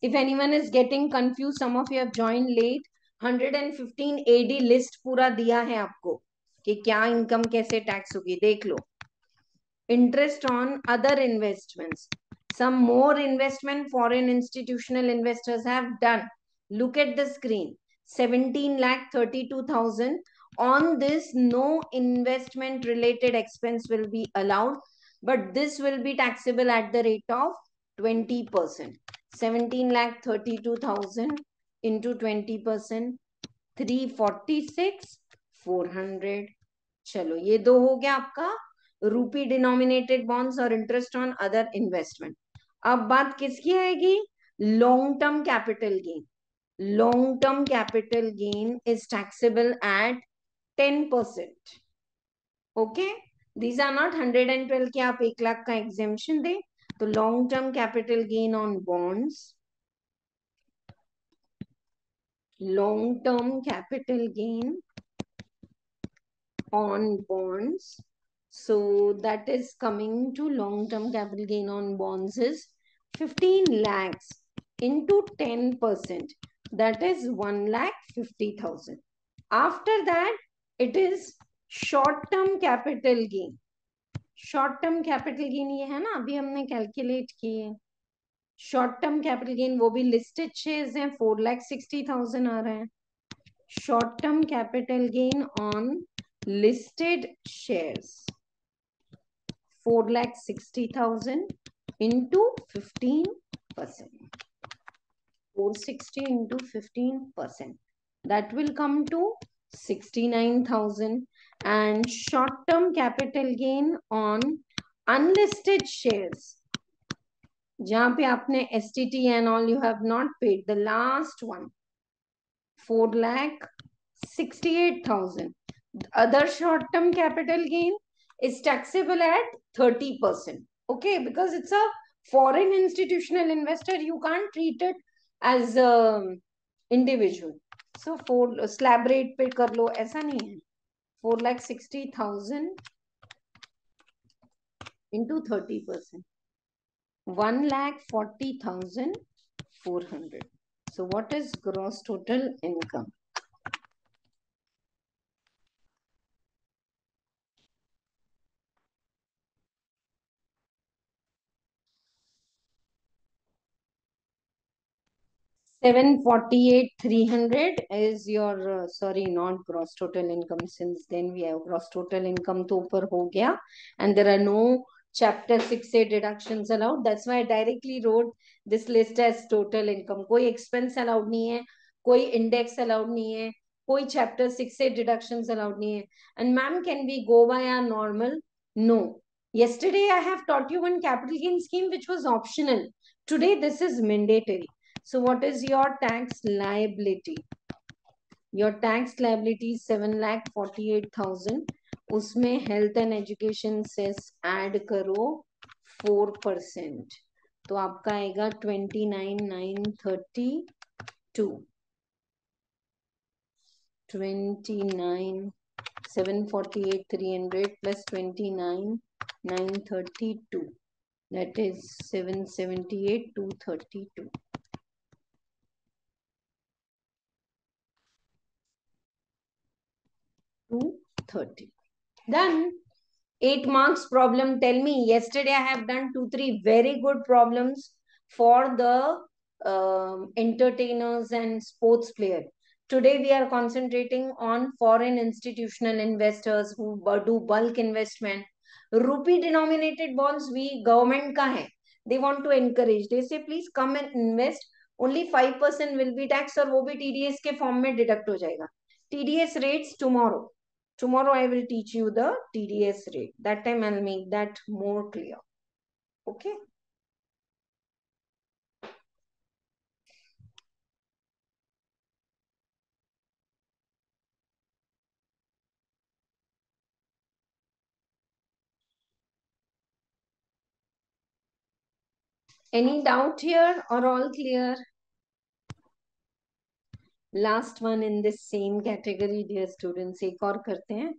Speaker 1: If anyone is getting confused, some of you have joined late, 115 AD list pura diya hai आपको कि क्या income कैसे tax होगी देख लो interest on other investments some more investment foreign institutional investors have done. Look at the screen. 17 lakh 32,000. On this, no investment related expense will be allowed, but this will be taxable at the rate of 20%. 17 lakh 32,000 into 20%, 346, 400. चलो ये दो हो गया आपका rupee denominated bonds और interest on other investment अब बात किसकी आएगी long term capital gain long term capital gain is taxable at 10%. Okay. These are not 112 के आप एक लाख का exemption दे तो long term capital gain on bonds long term capital gain on bonds so that is coming to long term capital gain on bonds is 15 lakhs into 10 percent that is 1 lakh 50,000. After that, it is short-term capital gain. Short term capital gain ये है ना अभी हमने calculate किए शॉर्ट term capital gain वो भी listed shares हैं फोर लैख सिक्सटी थाउजेंड आ रहे हैं short term capital gain on listed shares 4 lakh 60,000 into 15 percent. 460 into 15%. That will come to 69,000 and short-term capital gain on unlisted shares. जहां पे आपने STT and all you have not paid the last one. 4 lakh 68,000. Other short-term capital gain is taxable at 30%. Okay, because it's a foreign institutional investor, you can't treat it as a individual so for slab rate pe kar lo aisa nahi hai 4 lakh 60000 into 30% one lakh 1,40,400. So, what is gross total income? 748 300 is your uh, sorry not gross total income since then we have gross total income to upper ho gaya and there are no chapter 6a deductions allowed that's why i directly wrote this list as total income koi expense allowed nahi hai koi index allowed nahi hai koi chapter 6a deductions allowed nahi hai and ma'am can we go by our normal no yesterday i have taught you one capital gain scheme which was optional today this is mandatory So what is your tax liability? Your tax liability is seven lakh forty eight thousand. उसमें health and education cess add करो four percent तो आपका आएगा twenty nine nine thirty two twenty nine seven forty eight three hundred plus twenty nine nine thirty two that is 778 232 to 30. then eight marks problem. Tell me, yesterday I have done two three very good problems for the um, entertainers and sports player Today we are concentrating on foreign institutional investors who do bulk investment. Rupee denominated bonds we government ka hai. They want to encourage. They say please come and invest. Only 5% will be tax or wo bhi TDS ke form mein deduct ho jayega TDS rates tomorrow. Tomorrow I will teach you the TDS rate. That time I'll make that more clear. Okay. Any doubt here or all clear? Last one in this same category dear students एक और करते हैं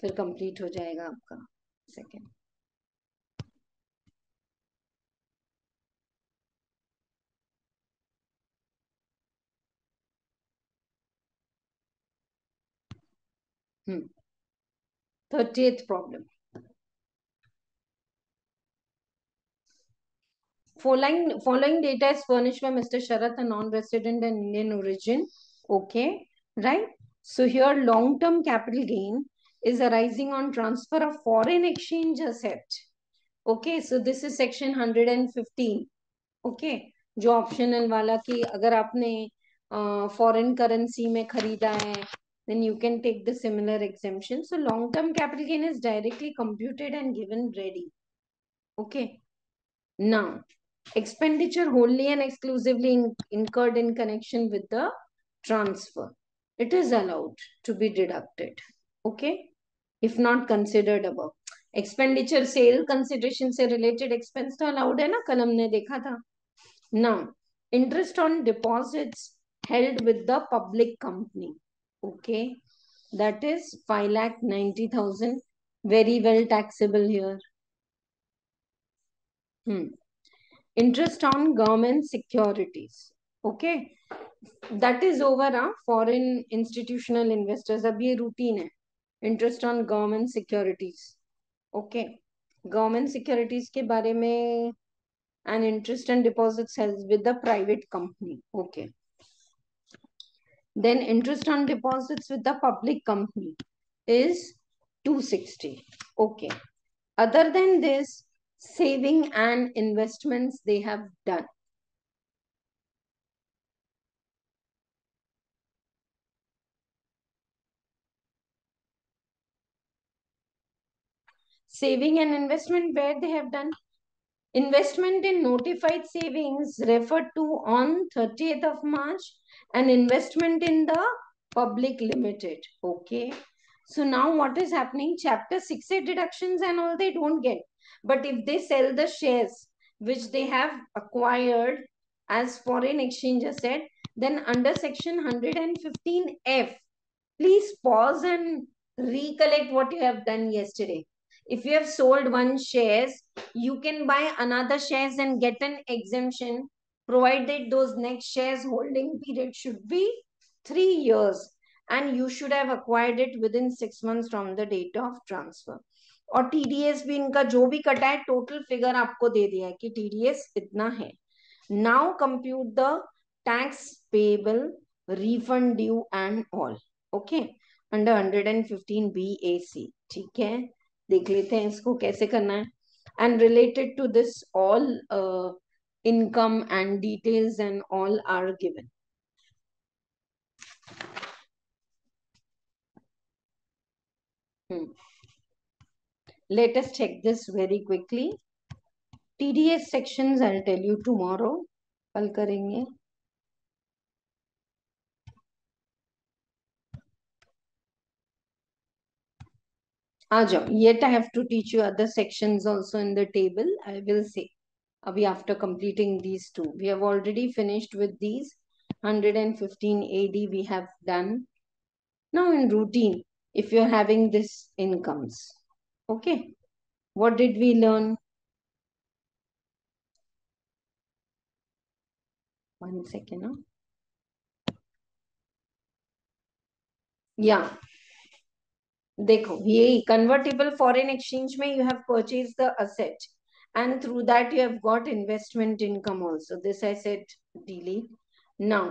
Speaker 1: फिर complete हो जाएगा आपका second thirty eighth problem following following data is furnish by mister Sharad a non resident and Indian origin Okay, right? So here long-term capital gain is arising on transfer of foreign exchange asset. Okay, so this is section 115. Okay, जो option and कि अगर आपने foreign currency में खरीदा है then you can take the similar exemption. So long-term capital gain is directly computed and given ready. Okay. Now, expenditure wholly and exclusively in, incurred in connection with the transfer. It is allowed to be deducted. Okay. If not considered above. Expenditure sale consideration se related expense to allowed है Na column ne dekha tha. Now, interest on deposits held with the public company. Okay. That is 5 90,000. Very well taxable here. Hmm. Interest on government securities. Okay that is over uh, foreign institutional investors abhi routine hai. interest on government securities okay government securities ke bare mein an interest and deposit sells with the private company okay then interest on deposits with the public company is 260 okay other than this saving and investments they have done saving and investment where they have done investment in notified savings referred to on 30th of march and investment in the public limited okay so now what is happening chapter 6a deductions and all they don't get but if they sell the shares which they have acquired as foreign exchange asset then under section 115f please pause and recollect what you have done yesterday if you have sold one shares you can buy another shares and get an exemption provided those next shares holding period should be 3 years and you should have acquired it within 6 months from the date of transfer Or TDS भी इनका जो भी कटा है total figure आपको दे दिया है कि TDS इतना है Now compute the tax payable, refund due, and all. Okay, under 115 BAC. ठीक है देख लेते हैं इसको कैसे करना है and related to this all income and details and all are given let us check this very quickly TDS sections I tell you tomorrow कल करेंगे Ajo, yet I have to teach you other sections also in the table. I will say, Abhi after completing these two. We have already finished with these. 115 AD we have done. Now in routine, if you're having this incomes, okay? What did we learn? One second. Huh? Yeah, देखो ये convertible foreign exchange में you have purchase the asset and through that you have got investment income also this asset डीली now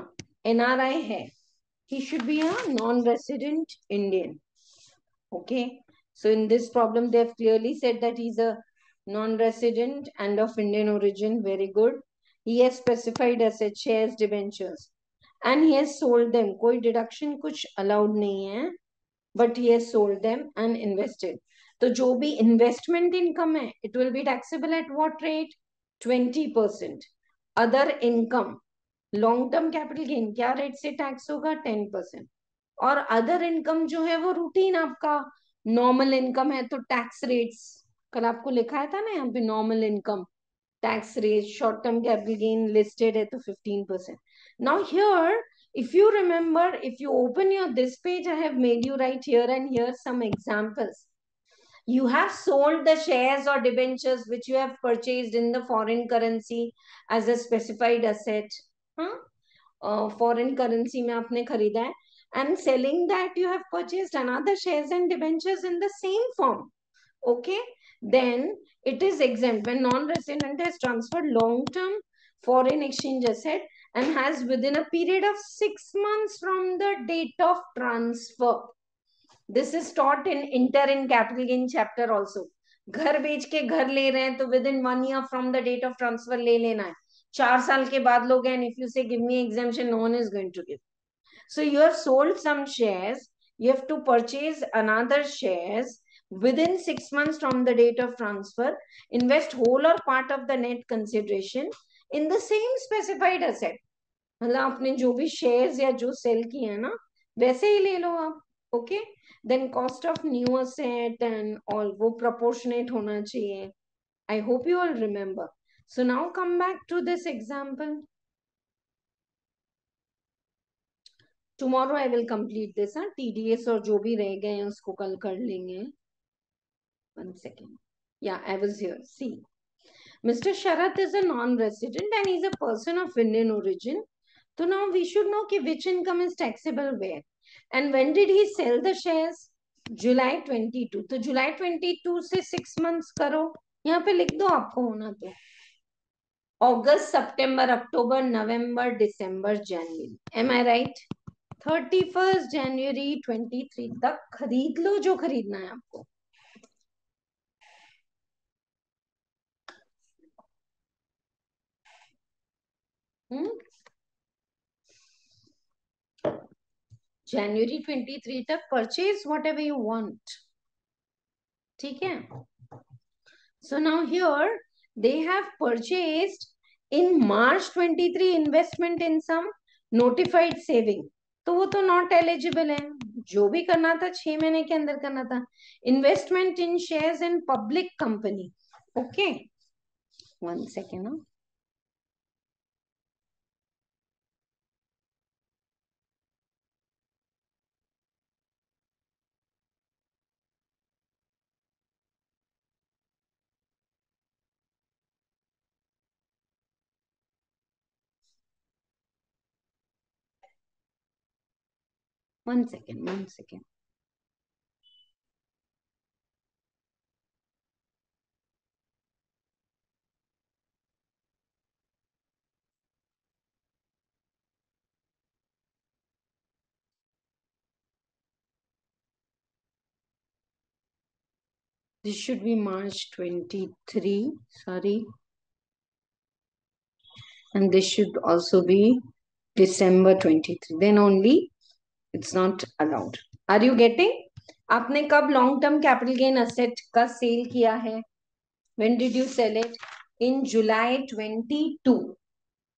Speaker 1: NRI है he should be a non resident Indian okay so in this problem they have clearly said that is a non resident and of Indian origin very good he has specified asset shares debentures and he has sold them कोई deduction कुछ allowed नहीं है but he sold them and invested तो जो भी investment income है it will be taxable at what rate twenty percent other income long term capital gain क्या rate से टैक्स होगा टेन परसेंट और अदर इनकम जो है वो रूटीन आपका नॉर्मल इनकम है तो टैक्स रेट्स कल आपको लिखा था ना यहाँ पे normal income tax rate short term capital gain listed है तो fifteen percent now here if you remember, if you open your this page, I have made you write here and here some examples. You have sold the shares or debentures which you have purchased in the foreign currency as a specified asset. Huh? Hmm? Uh, foreign currency mein aapne hai. And selling that you have purchased another shares and debentures in the same form. Okay? Then it is exempt. When non-resident has transferred long-term foreign exchange asset, and has within a period of six months from the date of transfer. This is taught in inter in capital gain chapter also. घर बेच के घर ले रहे हैं तो within one year from the date of transfer ले लेना है चार साल के बाद लोग and if you say give me exemption no one is going to give so you have sold some you have to purchase another shares within six months from the date of transfer invest whole or part of the net consideration in the same specified asset मतलब आपने जो भी shares या जो cell किए हैं ना वैसे ही ले लो आप okay then cost of new asset and all वो प्रपोर्शनेट होना चाहिए I hope you all remember so now come back to this example tomorrow I will complete this हाँ टीडीएस और जो भी रह गए हैं उसको कल कर लेंगे वन सेकेंड या I was here see Mr. Sharath is a non-resident and he's a person of Indian origin. So now we should know ki which income is taxable where. And when did he sell the shares? जुलाई 22. तो जुलाई 22 से six months karo. यहाँ पे लिख दो आपको होना तो अगस्त सितंबर अक्टूबर नवंबर दिसंबर जनवरी am I right thirty first January twenty three तक खरीद लो जो खरीदना है आपको जनवरी ट्वेंटी थ्री तक purchase whatever you want ठीक है so now here they have purchase in March twenty three investment in some notified saving तो वो तो नॉट एलिजिबल है जो भी करना था छह महीने के अंदर करना था investment in shares in public company okay one second One second, one second. This should be March 23, sorry. And this should also be December 23. Then only it's not allowed are you getting आपने कब long term capital gain asset का sale किया है when did you sell it in July 22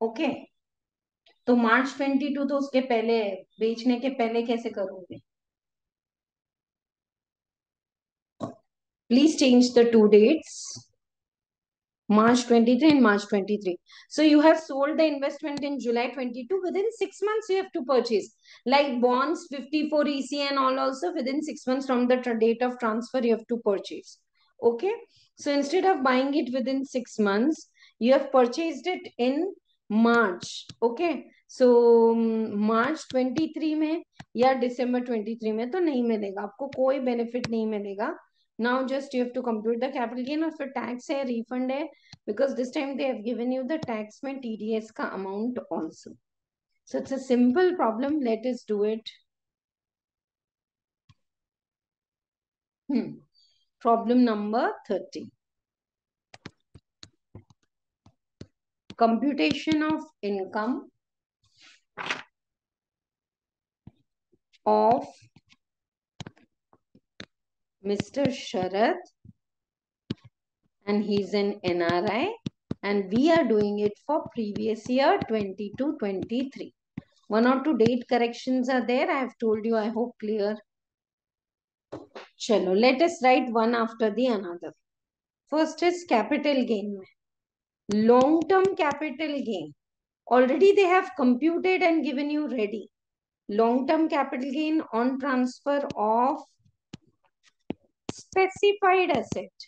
Speaker 1: okay तो मार्च 22 तो उसके पहले बेचने के पहले कैसे करोगे please change the two dates March 23 and March 23. So you have sold the investment in July 22. Within six months, you have to purchase. Like bonds, 54 EC and all also within six months from the date of transfer, you have to purchase. Okay. So instead of buying it within six months, you have purchased it in March. Okay. So March 23 may or December 23 में तो नहीं मिलेगा आपको कोई benefit नहीं मिलेगा Now just you have to compute the capital gain of a tax hai, refund hai, because this time they have given you the tax mein TDS ka amount also. So it's a simple problem. Let us do it. Hmm. Problem number 30. Computation of income of Mr. Sharat, and he's an NRI, and we are doing it for previous year 22 23. One or two date corrections are there. I have told you, I hope clear. Chalo, let us write one after the another. First is capital gain. Long-term capital gain. Already they have computed and given you ready. Long-term capital gain on transfer of specified asset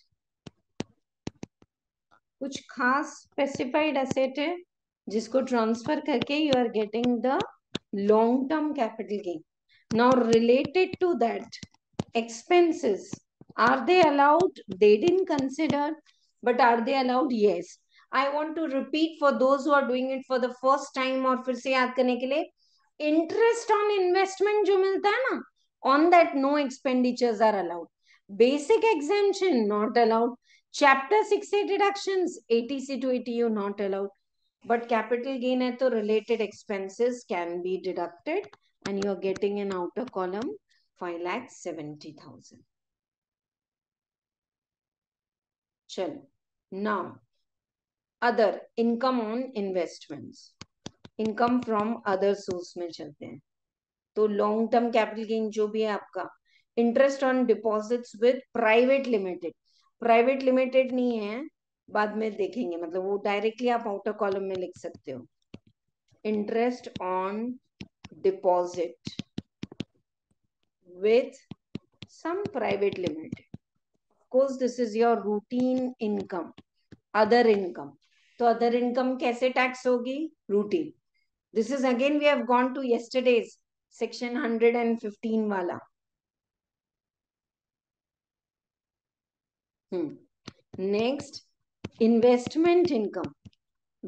Speaker 1: कुछ खास specified asset है जिसको transfer करके you are getting the long term capital gain now related to that expenses are they allowed they didn't consider but are they allowed yes I want to repeat for those who are doing it for the first time और फिर से याद करने के लिए interest on investment जो मिलता है ना on that no expenditures are allowed Basic exemption, not allowed. Chapter 6A deductions, ATC to ATU, not allowed. But capital gain hai to related expenses can be deducted and you are getting an outer column 5 lakh 70,000. Chalo. Now, other income on investments. income from other source में चलते हैं तो long term capital gain जो भी है आपका interest on deposits with private limited private limited नहीं है बाद में देखेंगे मतलब वो डायरेक्टली आप आउटर कॉलम में लिख सकते हो interest on deposit with some private limited of course this is your routine income other income तो अदर इनकम कैसे टैक्स होगी routine this is again we have gone to yesterday's section hundred and fifteen वाला Hmm. Next, investment income.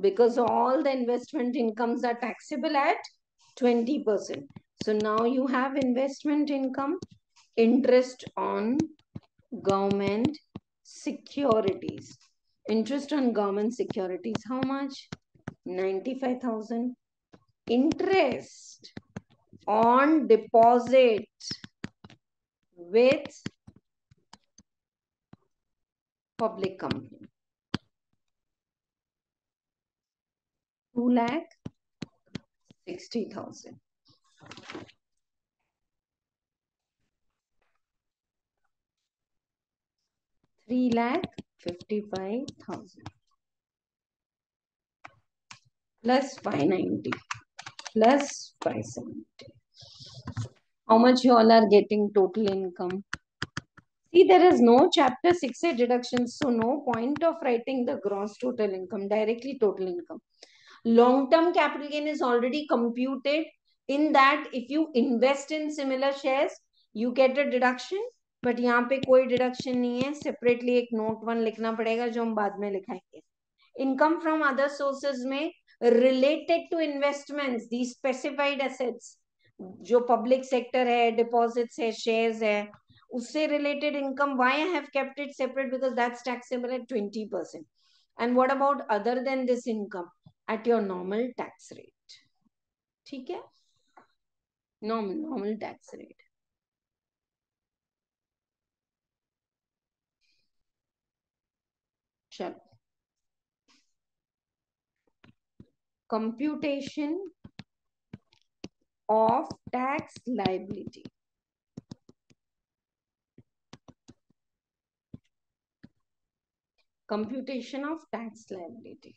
Speaker 1: Because all the investment incomes are taxable at 20%. So now you have investment income, interest on government securities. Interest on government securities, how much? 95,000. Interest on deposit with public company. 2 lakh 60,000. Three lakh fifty-five thousand plus five ninety plus five seventy. How much you all are getting total income? See, there is no chapter 6A deductions, so no point of writing the gross total income, directly total income. Long-term capital gain is already computed in that if you invest in similar shares, you get a deduction, but यहाँ पे कोई deduction नहीं है separately एक note one लिखना पड़ेगा जो हम बाद में लिखाएंगे Income from other sources में related to investments, these specified assets, जो पब्लिक सेक्टर है, डिपॉजिट्स है, शेयर्स है, उससे related income why I have kept it separate because that's taxable at twenty percent and what about other than this income at your normal tax rate ठीक है normal normal tax rate चलो computation of tax liability computation of tax liability.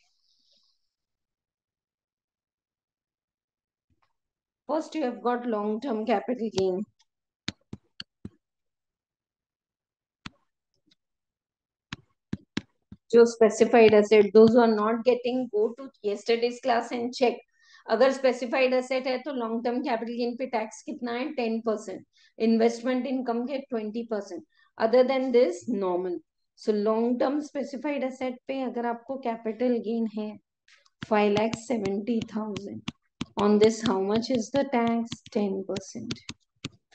Speaker 1: First, you have got long term capital gain. जो specified asset those are not getting go to yesterday's class and check अगर specified asset है तो long term capital gain पे tax कितना है ten percent investment income के twenty percent other than this normal so long term specified asset पे अगर आपको कैपिटल गेन है five lakhs seventy thousand on this how much is the tax ten percent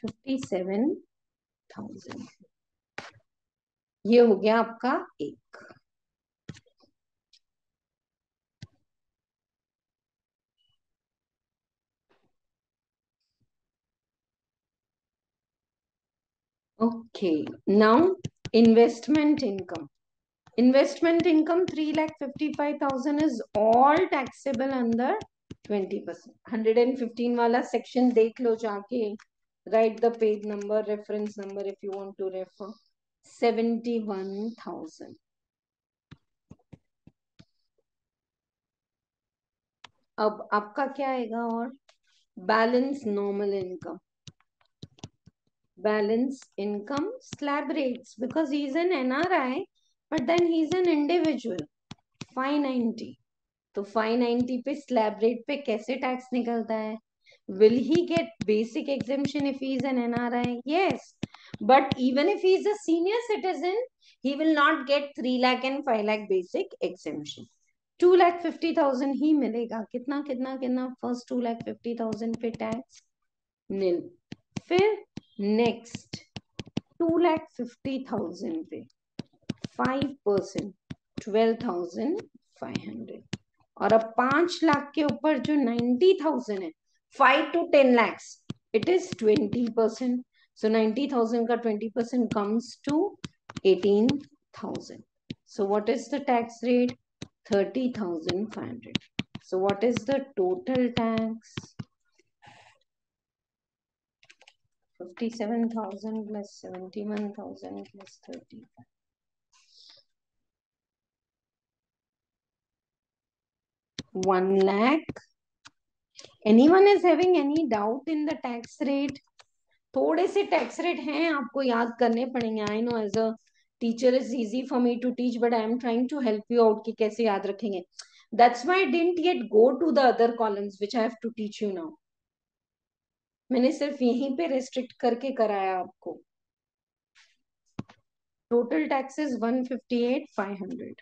Speaker 1: fifty seven thousand ये हो गया आपका एक okay now investment income investment income 3,55,000 is all taxable under 20%. 115 wala section dekh lo jaake. Write the page number, reference number if you want to refer. 71,000. अब आपका क्या आएगा और balance normal income balance income slab rates because he is an NRI but then he is an individual 590 तो 590 pe slab rate pe kaise tax nikalta hai will he get basic exemption if he is an NRI? Yes. But even if he is a senior citizen, he will not get 3 lakh and 5 lakh basic exemption. 2 lakh 50,000 ही मिलेगा कितना कितना कितना first 2 lakh 50,000 पे tax nil. फिर next two lakh fifty thousand पे five percent twelve thousand five hundred और अब पांच लाख के ऊपर जो नाइन्टी थाउजेंड है five to ten lakhs it is twenty percent so ninety thousand का twenty percent comes to eighteen thousand so what is the tax rate 30500 so what is the total tax 57,000 plus 71,000 plus 30. One lakh. Anyone is having any doubt in the tax rate? थोड़े से tax rate हैं आपको याद करने पड़ेंगे I know as a teacher is easy for me to teach but I am trying to help you out कि कैसे याद रखेंगे that's why I didn't yet go to the other columns which I have to teach you now मैंने सिर्फ यहीं पे restrict करके कराया आपको total taxes one fifty eight five hundred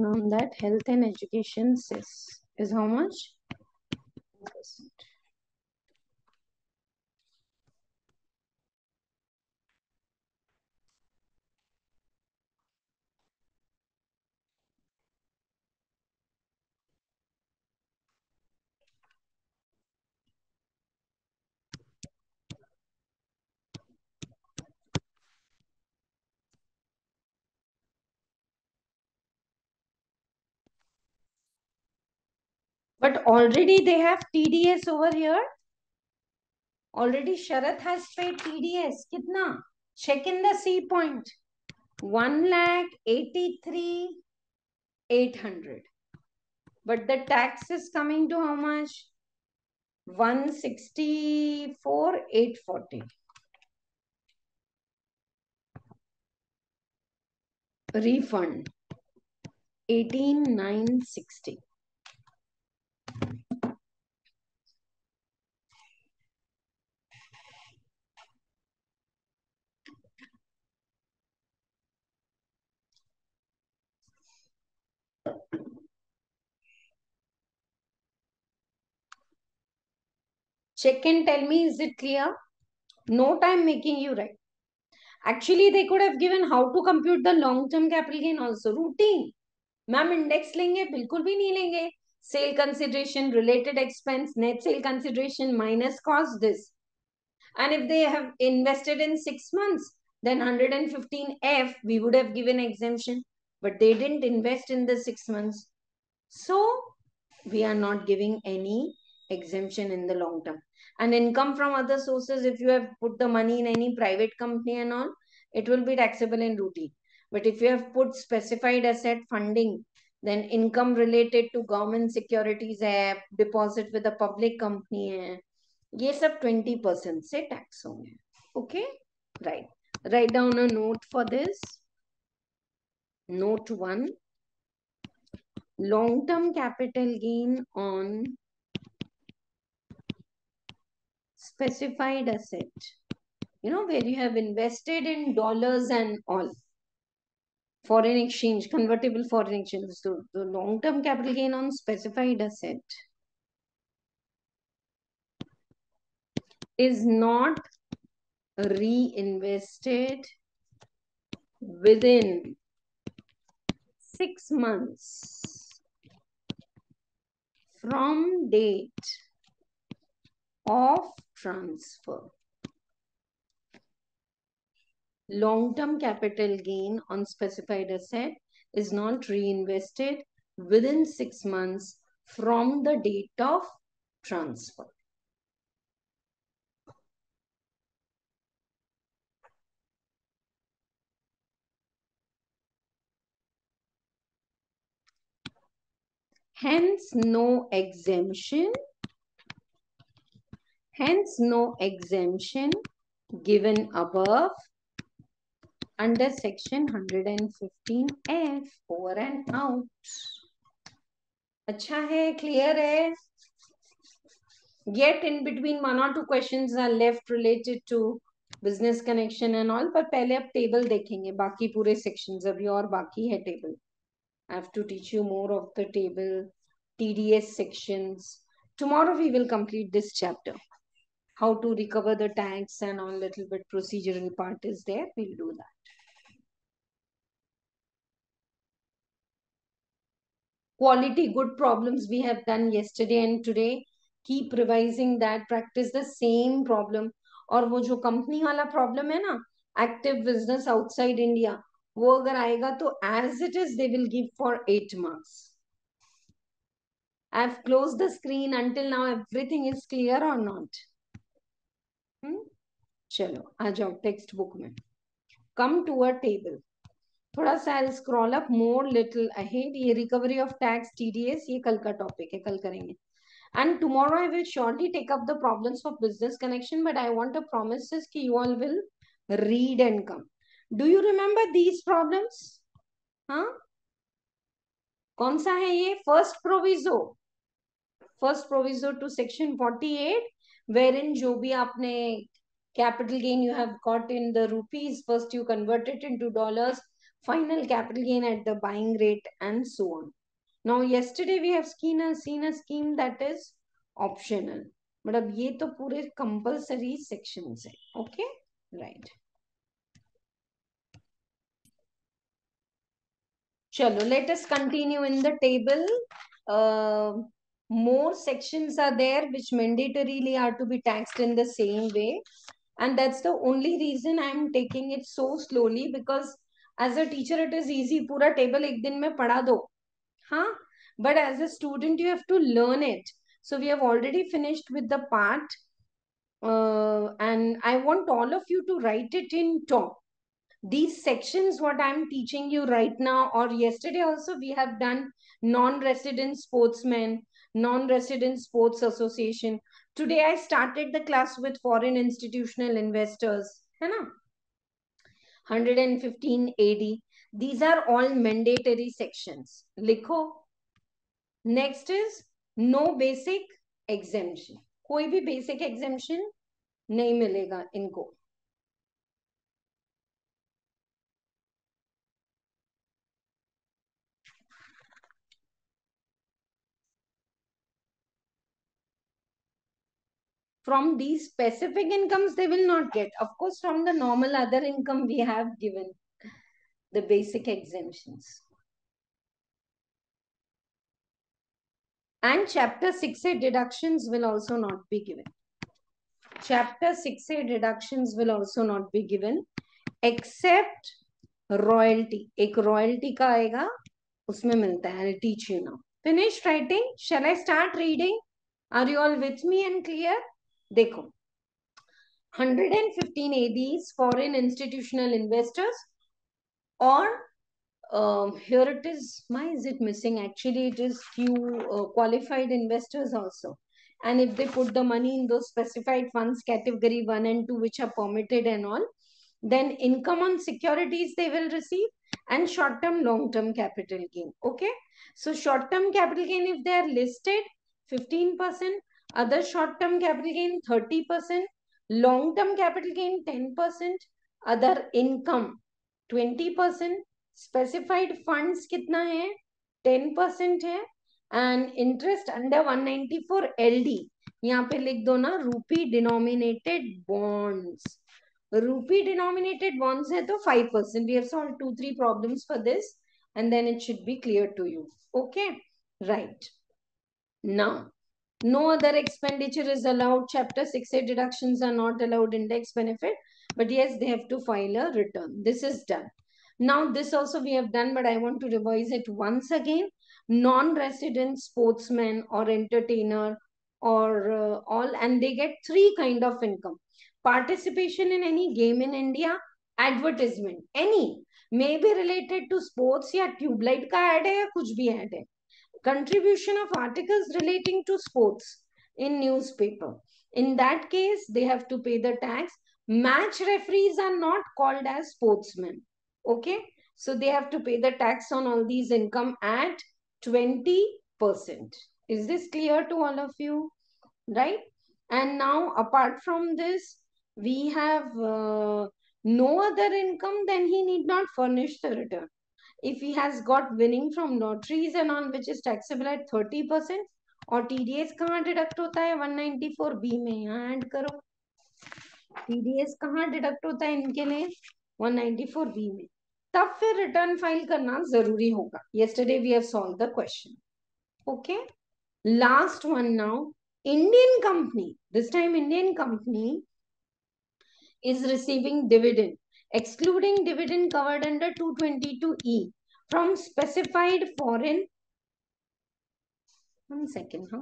Speaker 1: non that health and education CIS is how much? But already they have TDS over here. Already Sharat has paid TDS. Kitna? Check in the C point. One lakh eighty-three eight hundred. But the tax is coming to how much? 164 840. Refund 18960. check and tell me is it clear no time making you right actually they could have given how to compute the long term capital gain also routine ma'am index lenge bilkul bhi nahi lenge sale consideration, related expense, net sale consideration minus cost this. And if they have invested in six months, then 115F, we would have given exemption, but they didn't invest in the six months. So we are not giving any exemption in the long term. And income from other sources, if you have put the money in any private company and all, it will be taxable in routine. But if you have put specified asset funding income related to government securities securities deposit with a public company company है ये सब twenty percent से tax होंगे okay right write down a note for this note one long term capital gain on specified asset you know where you have invested in dollars and all foreign exchange, convertible foreign exchange, so the long-term capital gain on specified asset is not reinvested within six months from date of transfer long-term capital gain on specified asset is not reinvested within six months from the date of transfer. Hence, no exemption. Hence, no exemption given above under section 115F over and out. अच्छा है clear है yet in between one or two questions are left related to business connection and all पर पहले अब table देखेंगे बाकी पूरे sections अभी और बाकी है table I have to teach you more of the table TDS sections tomorrow we will complete this chapter how to recover the tanks and all little bit procedural part is there we'll do that quality good problems we have done yesterday and today keep revising that practice the same problem और वो जो company वाला problem है ना active business outside India वो अगर आएगा तो as it is they will give for eight marks I have close the screen until now everything is clear और नॉट चलो आ जाओ टेक्स्ट बुक में कम टू अ टेबल थोड़ा सा scroll up more little ahead ये recovery of tax TDS ये कल का टॉपिक है कल करेंगे and tomorrow I will surely take up the problems of business connection but I want a promise कि you all will read and come do you remember these problems हाँ कौन सा है ये first proviso first proviso to section 48 wherein जो भी आपने capital gain you have got in the rupees first you converted into dollars final capital gain at the buying rate, and so on. Now, yesterday we have seen a, seen a scheme that is optional. But अब ये तो pure compulsory sections है, okay? Right. Chalo, let us continue in the table. Uh, more sections are there which mandatorily are to be taxed in the same way. And that's the only reason I'm taking it so slowly because as a teacher it is easy पूरा table एक दिन में पढ़ा दो हाँ but as a student you have to learn it so we have already finished with the part uh, and i want all of you to write it in top these sections what i'm teaching you right now or yesterday also we have done non-resident sportsmen non-resident sports association today i started the class with foreign institutional investors है 115 AD. These are all mandatory sections. लिखो next is no basic exemption कोई भी basic exemption नहीं मिलेगा इनको from these specific incomes they will not get of course from the normal other income we have given the basic exemptions and chapter 6a deductions will also not be given chapter 6a deductions will also not be given except royalty ek royalty ka aega, usme milta hai i'll teach you now finished writing shall i start reading are you all with me and clear देखो 115 ADs foreign institutional investors or um, here it is why is it missing actually it is few uh, qualified investors also and if they put the money in those specified funds category 1 and 2 which are permitted and all then income on securities they will receive and short term long term capital gain okay so short term capital gain if they are listed 15% other short term capital gain thirty percent long term capital gain ten percent other income twenty percent specified fund कितना है ten percent है and interest under one ninety four L D यहाँ पे लिख दो ना rupee denominated bonds rupee denominated bonds है तो five percent we have solve two three problems for this and then it should be clear to you okay right now No other expenditure is allowed. Chapter 6A deductions are not allowed index benefit. But yes, they have to file a return. This is done. Now, this also we have done, but I want to revise it once again. Non-resident sportsman or entertainer or uh, all, and they get three kind of income. Participation in any game in India, advertisement, any, may be related to sports या tubelight का ad है या कुछ भी contribution of articles relating to sports in newspaper. In that case, they have to pay the tax. Match referees are not called as sportsmen. Okay. So they have to pay the tax on all these income at 20%. Is this clear to all of you? Right? And now apart from this, we have uh, no other income, then he need not furnish the return. if he has got winning from notaries and on which is taxable at 30 or TDS कहाँ deduct होता है 194 में यहाँ add करो TDS कहाँ deduct होता है इनके लिए 194 बी में तब फिर रिटर्न फाइल करना जरूरी होगा yesterday we have solve the question okay last one now Indian company this time Indian company is receiving dividend excluding dividend covered under 222E from specified foreign. One second, huh?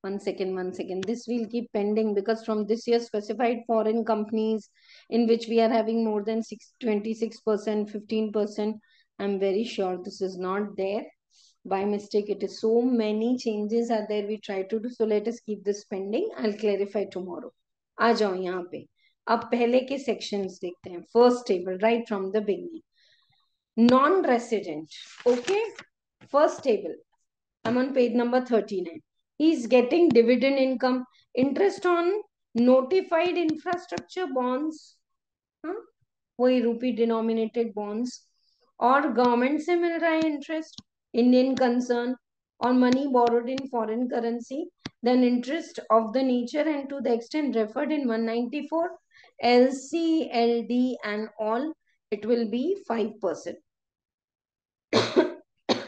Speaker 1: one second, one second. This will keep pending because from this year, specified foreign companies in which we are having more than 26%, 15%, I'm very sure this is not there by mistake. It is so many changes are there. We try to do. So let us keep this pending. I'll clarify tomorrow. आ जाओ pe. Ab pehle ke sections dekhte hain. first table right from the beginning non-resident okay first table I'm on page number 39 he's getting dividend income interest on notified infrastructure bonds huh? वही rupee denominated bonds or government similar interest, Indian concern, or money borrowed in foreign currency, then interest of the nature and to the extent referred in 194, LC, and all, it will be 5%. percent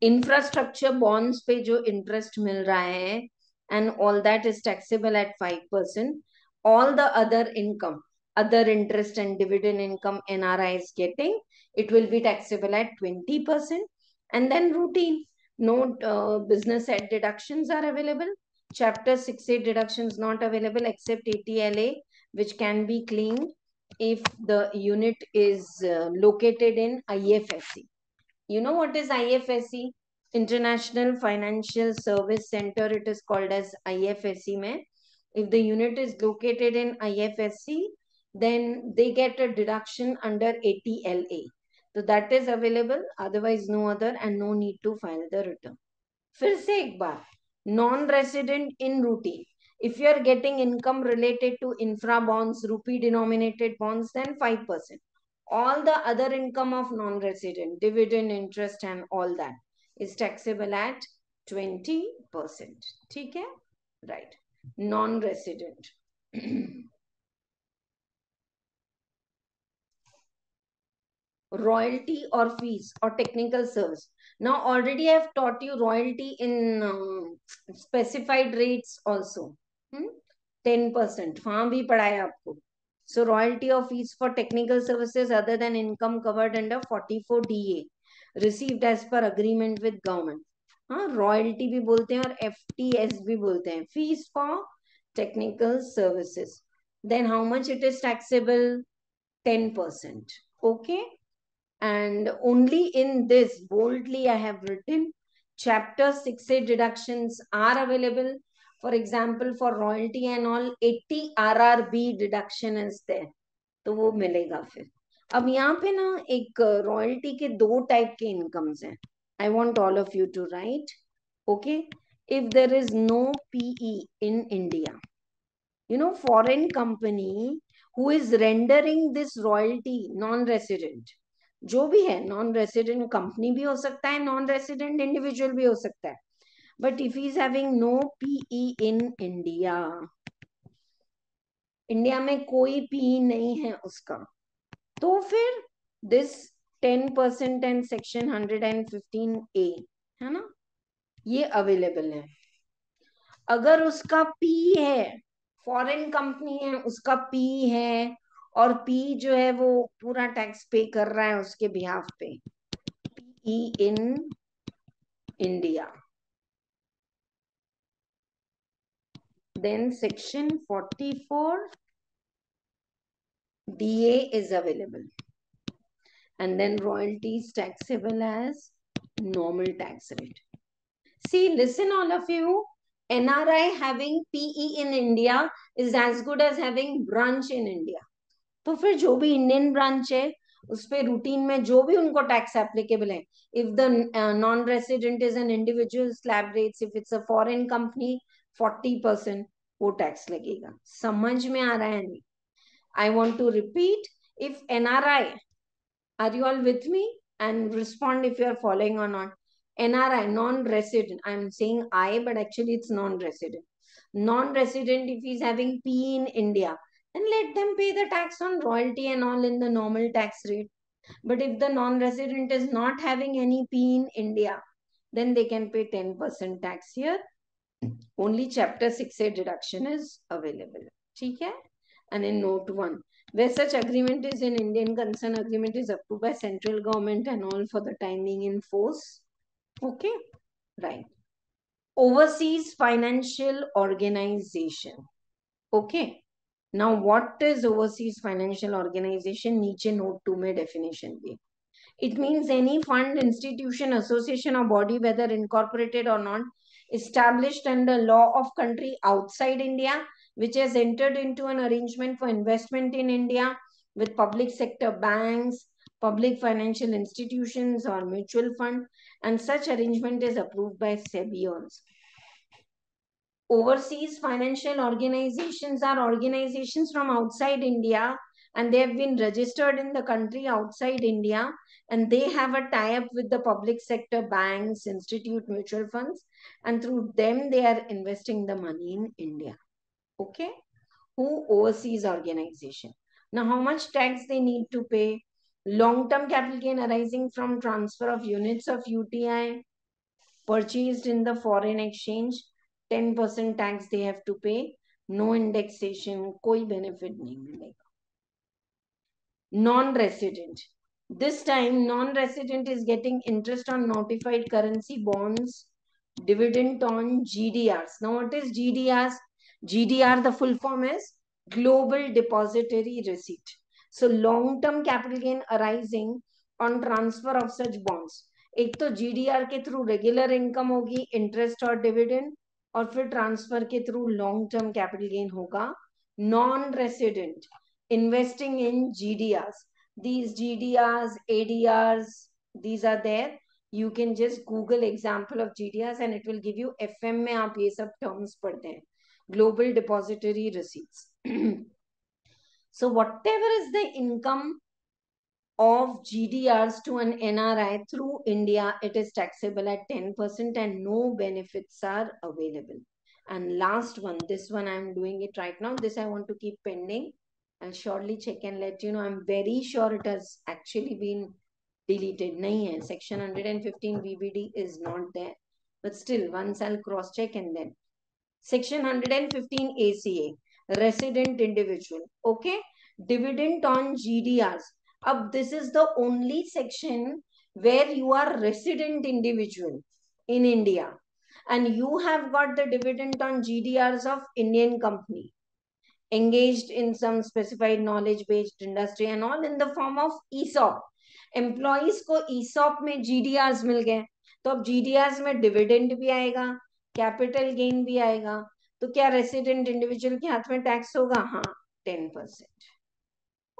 Speaker 1: Infrastructure bonds पे जो interest And all that is taxable at five percent. All the other income other interest and dividend income NRI is getting, it will be taxable at 20%. And then routine, no uh, business head deductions are available. Chapter 6A deductions not available except ATLA, which can be claimed if the unit is uh, located in IFSC. You know what is IFSC? International Financial Service Center, it is called as IFSC. If the unit is located in IFSC, then they get a deduction under ATLA. So that is available, otherwise no other and no need to file the return. फिर से एक बार non-resident in routine. If you are getting income related to infra bonds, rupee denominated bonds, then 5%. All the other income of non-resident, dividend, interest and all that is taxable at 20%. ठीक है? Right. Non-resident. royalty or fees or technical service. Now already I have taught you royalty in um, specified rates also. Hmm? Ten percent. Farm भी पढ़ाया आपको. So royalty or fees for technical services other than income covered under 44 DA received as per agreement with government. Haan, royalty भी bolte hain aur FTS भी bolte hain fees for technical services. Then how much it is taxable? Ten percent. Okay. And only in this, boldly, I have written chapter 6A deductions are available. For example, for royalty and all, 80 RRB deduction is there. so वो मिलेगा फिर अब यहाँ पे ना एक royalty uh, के दो टाइप के इनकम्स हैं I want all of you to write okay if there is no you know foreign company who is rendering this royalty non-resident जो भी है नॉन रेसिडेंट कंपनी भी हो सकता है नॉन रेसिडेंट इंडिविजुअल भी हो सकता है but if is having no PE in India India में कोई पीई e नहीं है उसका तो फिर this ten percent and section hundred and fifteen A है ना ये अवेलेबल है अगर उसका पी e है फॉरेन कंपनी है उसका पी e है और पी जो है वो पूरा टैक्स पे कर रहा है उसके बिहाफ पे P in India then section forty four D A is available and then royalty taxable as normal tax rate see listen all of you NRI having PE in India is as good as having branch in India तो फिर जो भी Indian branch है उस पे routine में जो भी उनको टैक्स एप्लीकेबल है if the non resident is an individual slab rates if it's a foreign company forty percent वो टैक्स लगेगा समझ में आ रहा है नहीं I want to repeat if N R I are you all with me and respond if you are following और not N R I non resident I am saying I but actually it's non resident non resident if is having P in India and let them pay the tax on royalty and all in the normal tax rate. But if the non-resident is not having any P in India, then they can pay 10% tax here. Only Chapter 6A deduction is available. Okay? And in Note 1, where such agreement is in Indian concern, agreement is approved by central government and all for the timing in force. Okay? Right. Overseas Financial Organization. Okay? Now, what is overseas financial organization? Niche note 2 में definition be. It means any fund, institution, association or body, whether incorporated or not, established under law of country outside India, which has entered into an arrangement for investment in India with public sector banks, public financial institutions or mutual fund and such arrangement is approved by SEBI also overseas financial organizations are organizations from outside India and they have been registered in the country outside India and they have a tie-up with the public sector banks, institute, mutual funds and through them they are investing the money in India. Okay? Who overseas organization. Now how much tax they need to pay? Long-term capital gain arising from transfer of units of UTI purchased in the foreign exchange ten percent tax they have to pay no indexation कोई benefit नहीं मिलेगा non resident this time non resident is getting interest on notified currency bonds dividend on GDR now what is GDR GDR the full form is global depository receipt so long term capital gain arising on transfer of such bonds एक तो GDR के through regular income होगी interest और dividend और फिर transfer के through long term capital gain होगा non resident investing in G D R these G D R ADR these are there you can just Google example of G D R and it will give you F M में आप ये सब terms पढ़ते हैं global depository receipt so whatever is the income of GDRs to an NRI through India, it is taxable at 10% and no benefits are available. And last one, this one I'm doing it right now. This I want to keep pending. I'll shortly check and let you know. I'm very sure it has actually been deleted. Nahi hai. Section 115 BBD is not there. But still, once I'll cross check and then. Section 115 ACA, resident individual. Okay. Dividend on GDRs अब this is the only section where you are resident individual in India and you have got the dividend on G D R of Indian company engage in some specified knowledge based industry and all in the form of ESOP employees को ESOP में G D R मिल गए तो अब G D R में dividend भी आएगा capital gain भी आएगा तो क्या रेसिडेंट इंडिविजुअल के हाथ में टैक्स होगा हाँ टेन परसेंट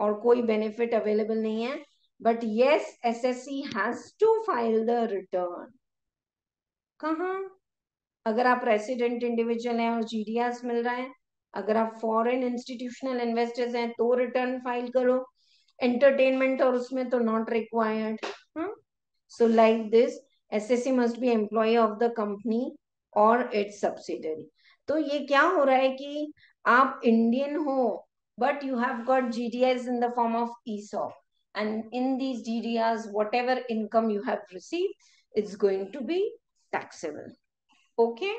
Speaker 1: और कोई बेनिफिट अवेलेबल नहीं है but yes S S C has to file the return कहा अगर आप रेसिडेंट इंडिविजुअल हैं और जीडीआर मिल रहा है अगर आप फॉरेन इंस्टीट्यूशनल इन्वेस्टर्स हैं तो रिटर्न फाइल करो एंटरटेनमेंट और उसमें तो not required so like this S S C must be employ of the company और इट्स सब्सिडरी तो ये क्या हो रहा है कि आप इंडियन हो but you have got GDS in the form of ESOP. And in these GDRs, whatever income you have received, it's going to be taxable. Okay.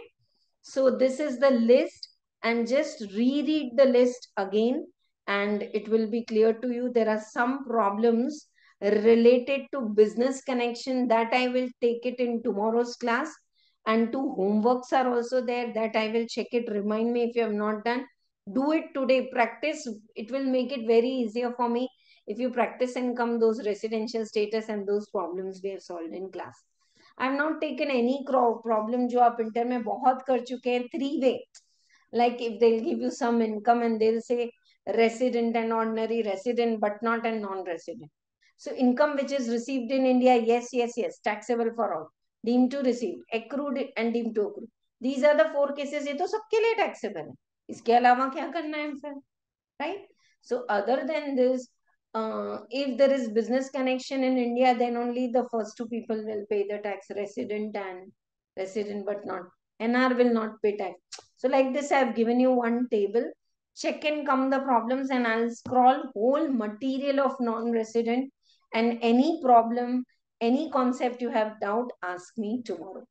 Speaker 1: So this is the list and just reread the list again and it will be clear to you. There are some problems related to business connection that I will take it in tomorrow's class and two homeworks are also there that I will check it. Remind me if you have not done do it today practice it will make it very easier for me if you practice and come those residential status and those problems we have solved in class i have not taken any problem jo aap inter mein bahut kar chuke hain three way like if they'll give you some income and they'll say resident and ordinary resident but not a non resident so income which is received in india yes yes yes taxable for all deemed to receive accrued and deemed to accrue these are the four cases ye to sabke liye taxable hai इसके अलावा क्या करना है फिर right so other than this if there is business connection in india then only the first two people will pay the tax resident and resident but not nr will not pay tax so like this i have given you one table check and come the problems and i'll scroll whole material of non resident and any problem any concept you have doubt ask me tomorrow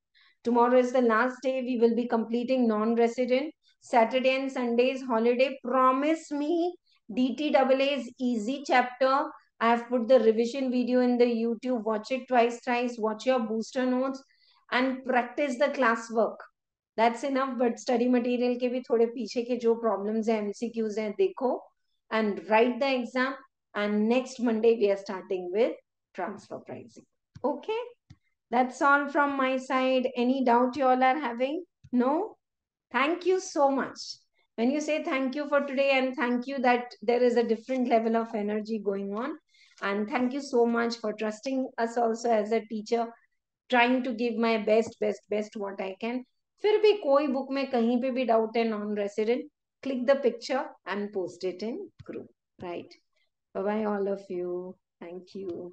Speaker 1: tomorrow is the last day we will be completing non resident Saturday and Sunday's holiday. Promise me DTAA's easy chapter. I have put the revision video in the YouTube. Watch it twice, thrice. Watch your booster notes and practice the classwork. That's enough. But study material के भी थोड़े पीछे के जो problems हैं MCQs हैं देखो and write the exam. And next Monday we are starting with transfer pricing. Okay, that's all from my side. Any doubt you all are having? No. Thank you so much. When you say thank you for today and thank you that there is a different level of energy going on. And thank you so much for trusting us also as a teacher, trying to give my best, best, best what I can. फिर भी कोई book में कहीं पे भी doubt है non resident click the picture and post it in group right bye all of you thank you